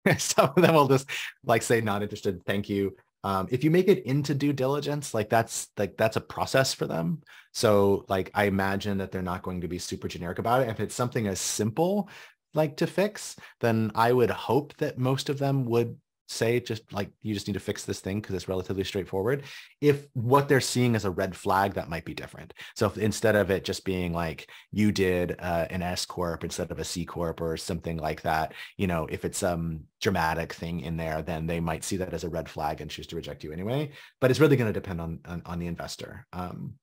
some of them will just like say not interested, thank you. Um, if you make it into due diligence, like that's like that's a process for them. So like I imagine that they're not going to be super generic about it. If it's something as simple like to fix, then I would hope that most of them would say just like you just need to fix this thing because it's relatively straightforward. If what they're seeing is a red flag, that might be different. So if, instead of it just being like you did uh, an S corp instead of a C corp or something like that, you know, if it's some dramatic thing in there, then they might see that as a red flag and choose to reject you anyway. But it's really going to depend on, on, on the investor. Um,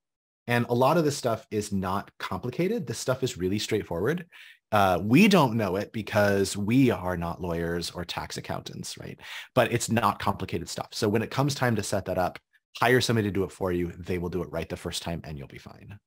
and a lot of this stuff is not complicated. This stuff is really straightforward. Uh, we don't know it because we are not lawyers or tax accountants, right? But it's not complicated stuff. So when it comes time to set that up, hire somebody to do it for you. They will do it right the first time and you'll be fine.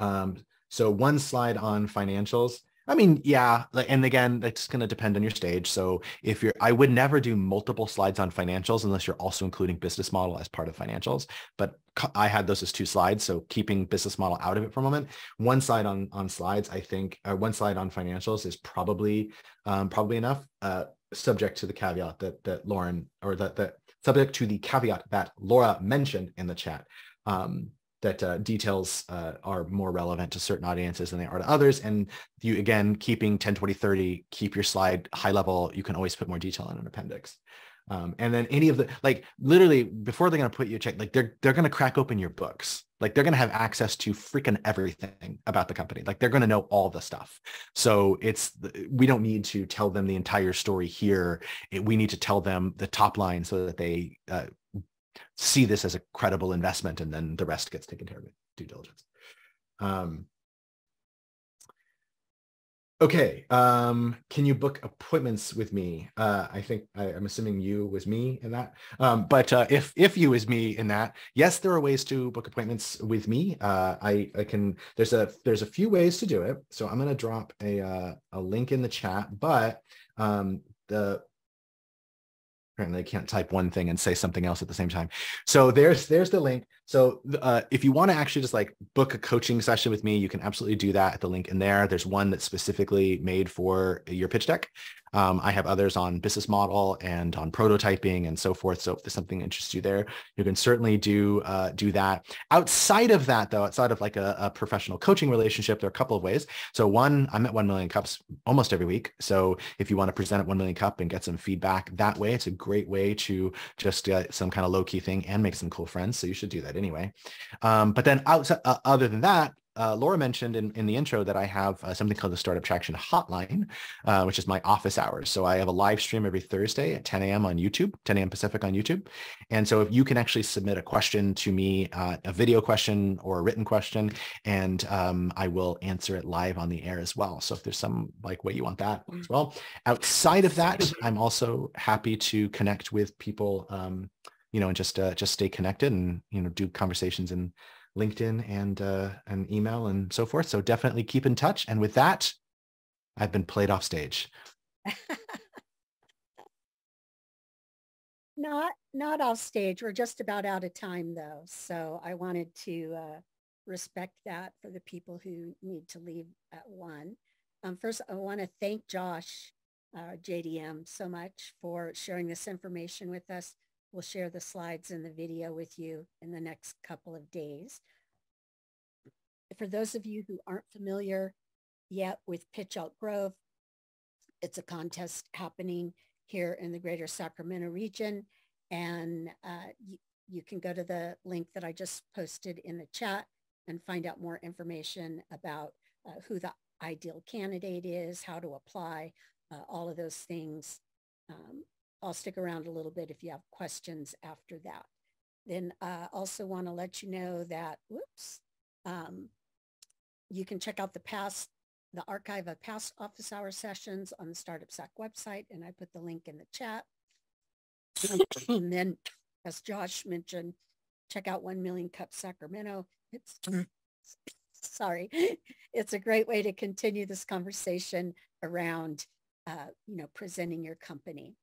Um, so one slide on financials. I mean, yeah, and again, it's going to depend on your stage. So if you're, I would never do multiple slides on financials unless you're also including business model as part of financials. But I had those as two slides, so keeping business model out of it for a moment. One slide on on slides, I think, or one slide on financials is probably um, probably enough. Uh, subject to the caveat that that Lauren or that that subject to the caveat that Laura mentioned in the chat. Um, that uh, details uh, are more relevant to certain audiences than they are to others. And you, again, keeping 10, 20, 30, keep your slide high level. You can always put more detail in an appendix. Um, and then any of the, like literally before they're going to put you a check, like they're, they're going to crack open your books. Like they're going to have access to freaking everything about the company. Like they're going to know all the stuff. So it's, we don't need to tell them the entire story here. It, we need to tell them the top line so that they uh, see this as a credible investment and then the rest gets taken care of in due diligence. Um, okay, um, can you book appointments with me? Uh, I think I, am assuming you was me in that. Um, but uh, if if you is me in that, yes, there are ways to book appointments with me. Uh, I I can. There's a there's a few ways to do it. So I'm gonna drop a uh, a link in the chat, but um, the apparently I can't type one thing and say something else at the same time. So there's there's the link. So uh, if you want to actually just like book a coaching session with me, you can absolutely do that at the link in there. There's one that's specifically made for your pitch deck. Um, I have others on business model and on prototyping and so forth. So if there's something interests you there, you can certainly do uh, do that. Outside of that, though, outside of like a, a, professional coaching relationship, there are a couple of ways. So one, I'm at 1 million cups almost every week. So if you want to present at 1 million cup and get some feedback that way, it's a great way to just get some kind of low key thing and make some cool friends. So you should do that anyway. Um, but then outside, uh, other than that, uh, Laura mentioned in, in the intro that I have uh, something called the Startup Traction Hotline, uh, which is my office hours. So I have a live stream every Thursday at 10 a.m. on YouTube, 10 a.m. Pacific on YouTube. And so if you can actually submit a question to me, uh, a video question or a written question, and um, I will answer it live on the air as well. So if there's some like way you want that as well. Outside of that, I'm also happy to connect with people, um, you know, and just uh, just stay connected and, you know, do conversations in LinkedIn and uh, an email and so forth. So definitely keep in touch. And with that, I've been played off stage. not not off stage. We're just about out of time though. So I wanted to uh, respect that for the people who need to leave at one. Um, first, I want to thank Josh, uh, JDM, so much for sharing this information with us. We'll share the slides and the video with you in the next couple of days. For those of you who aren't familiar yet with Pitch Elk Grove, it's a contest happening here in the greater Sacramento region. And uh, you, you can go to the link that I just posted in the chat and find out more information about uh, who the ideal candidate is, how to apply, uh, all of those things. Um, I'll stick around a little bit if you have questions after that. Then I uh, also want to let you know that, whoops, um, you can check out the past, the archive of past office hour sessions on the Startup Sac website, and I put the link in the chat. and then, as Josh mentioned, check out 1 Million Cup Sacramento. It's, sorry, it's a great way to continue this conversation around, uh, you know, presenting your company.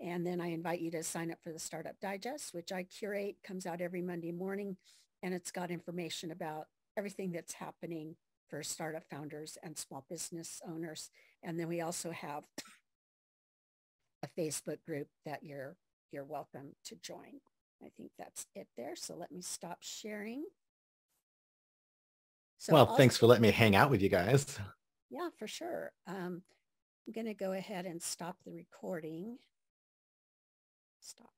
And then I invite you to sign up for the Startup Digest, which I curate, comes out every Monday morning. And it's got information about everything that's happening for startup founders and small business owners. And then we also have a Facebook group that you're you're welcome to join. I think that's it there. So let me stop sharing. So well, thanks for letting me hang out with you guys. Yeah, for sure. Um, I'm going to go ahead and stop the recording. Stop.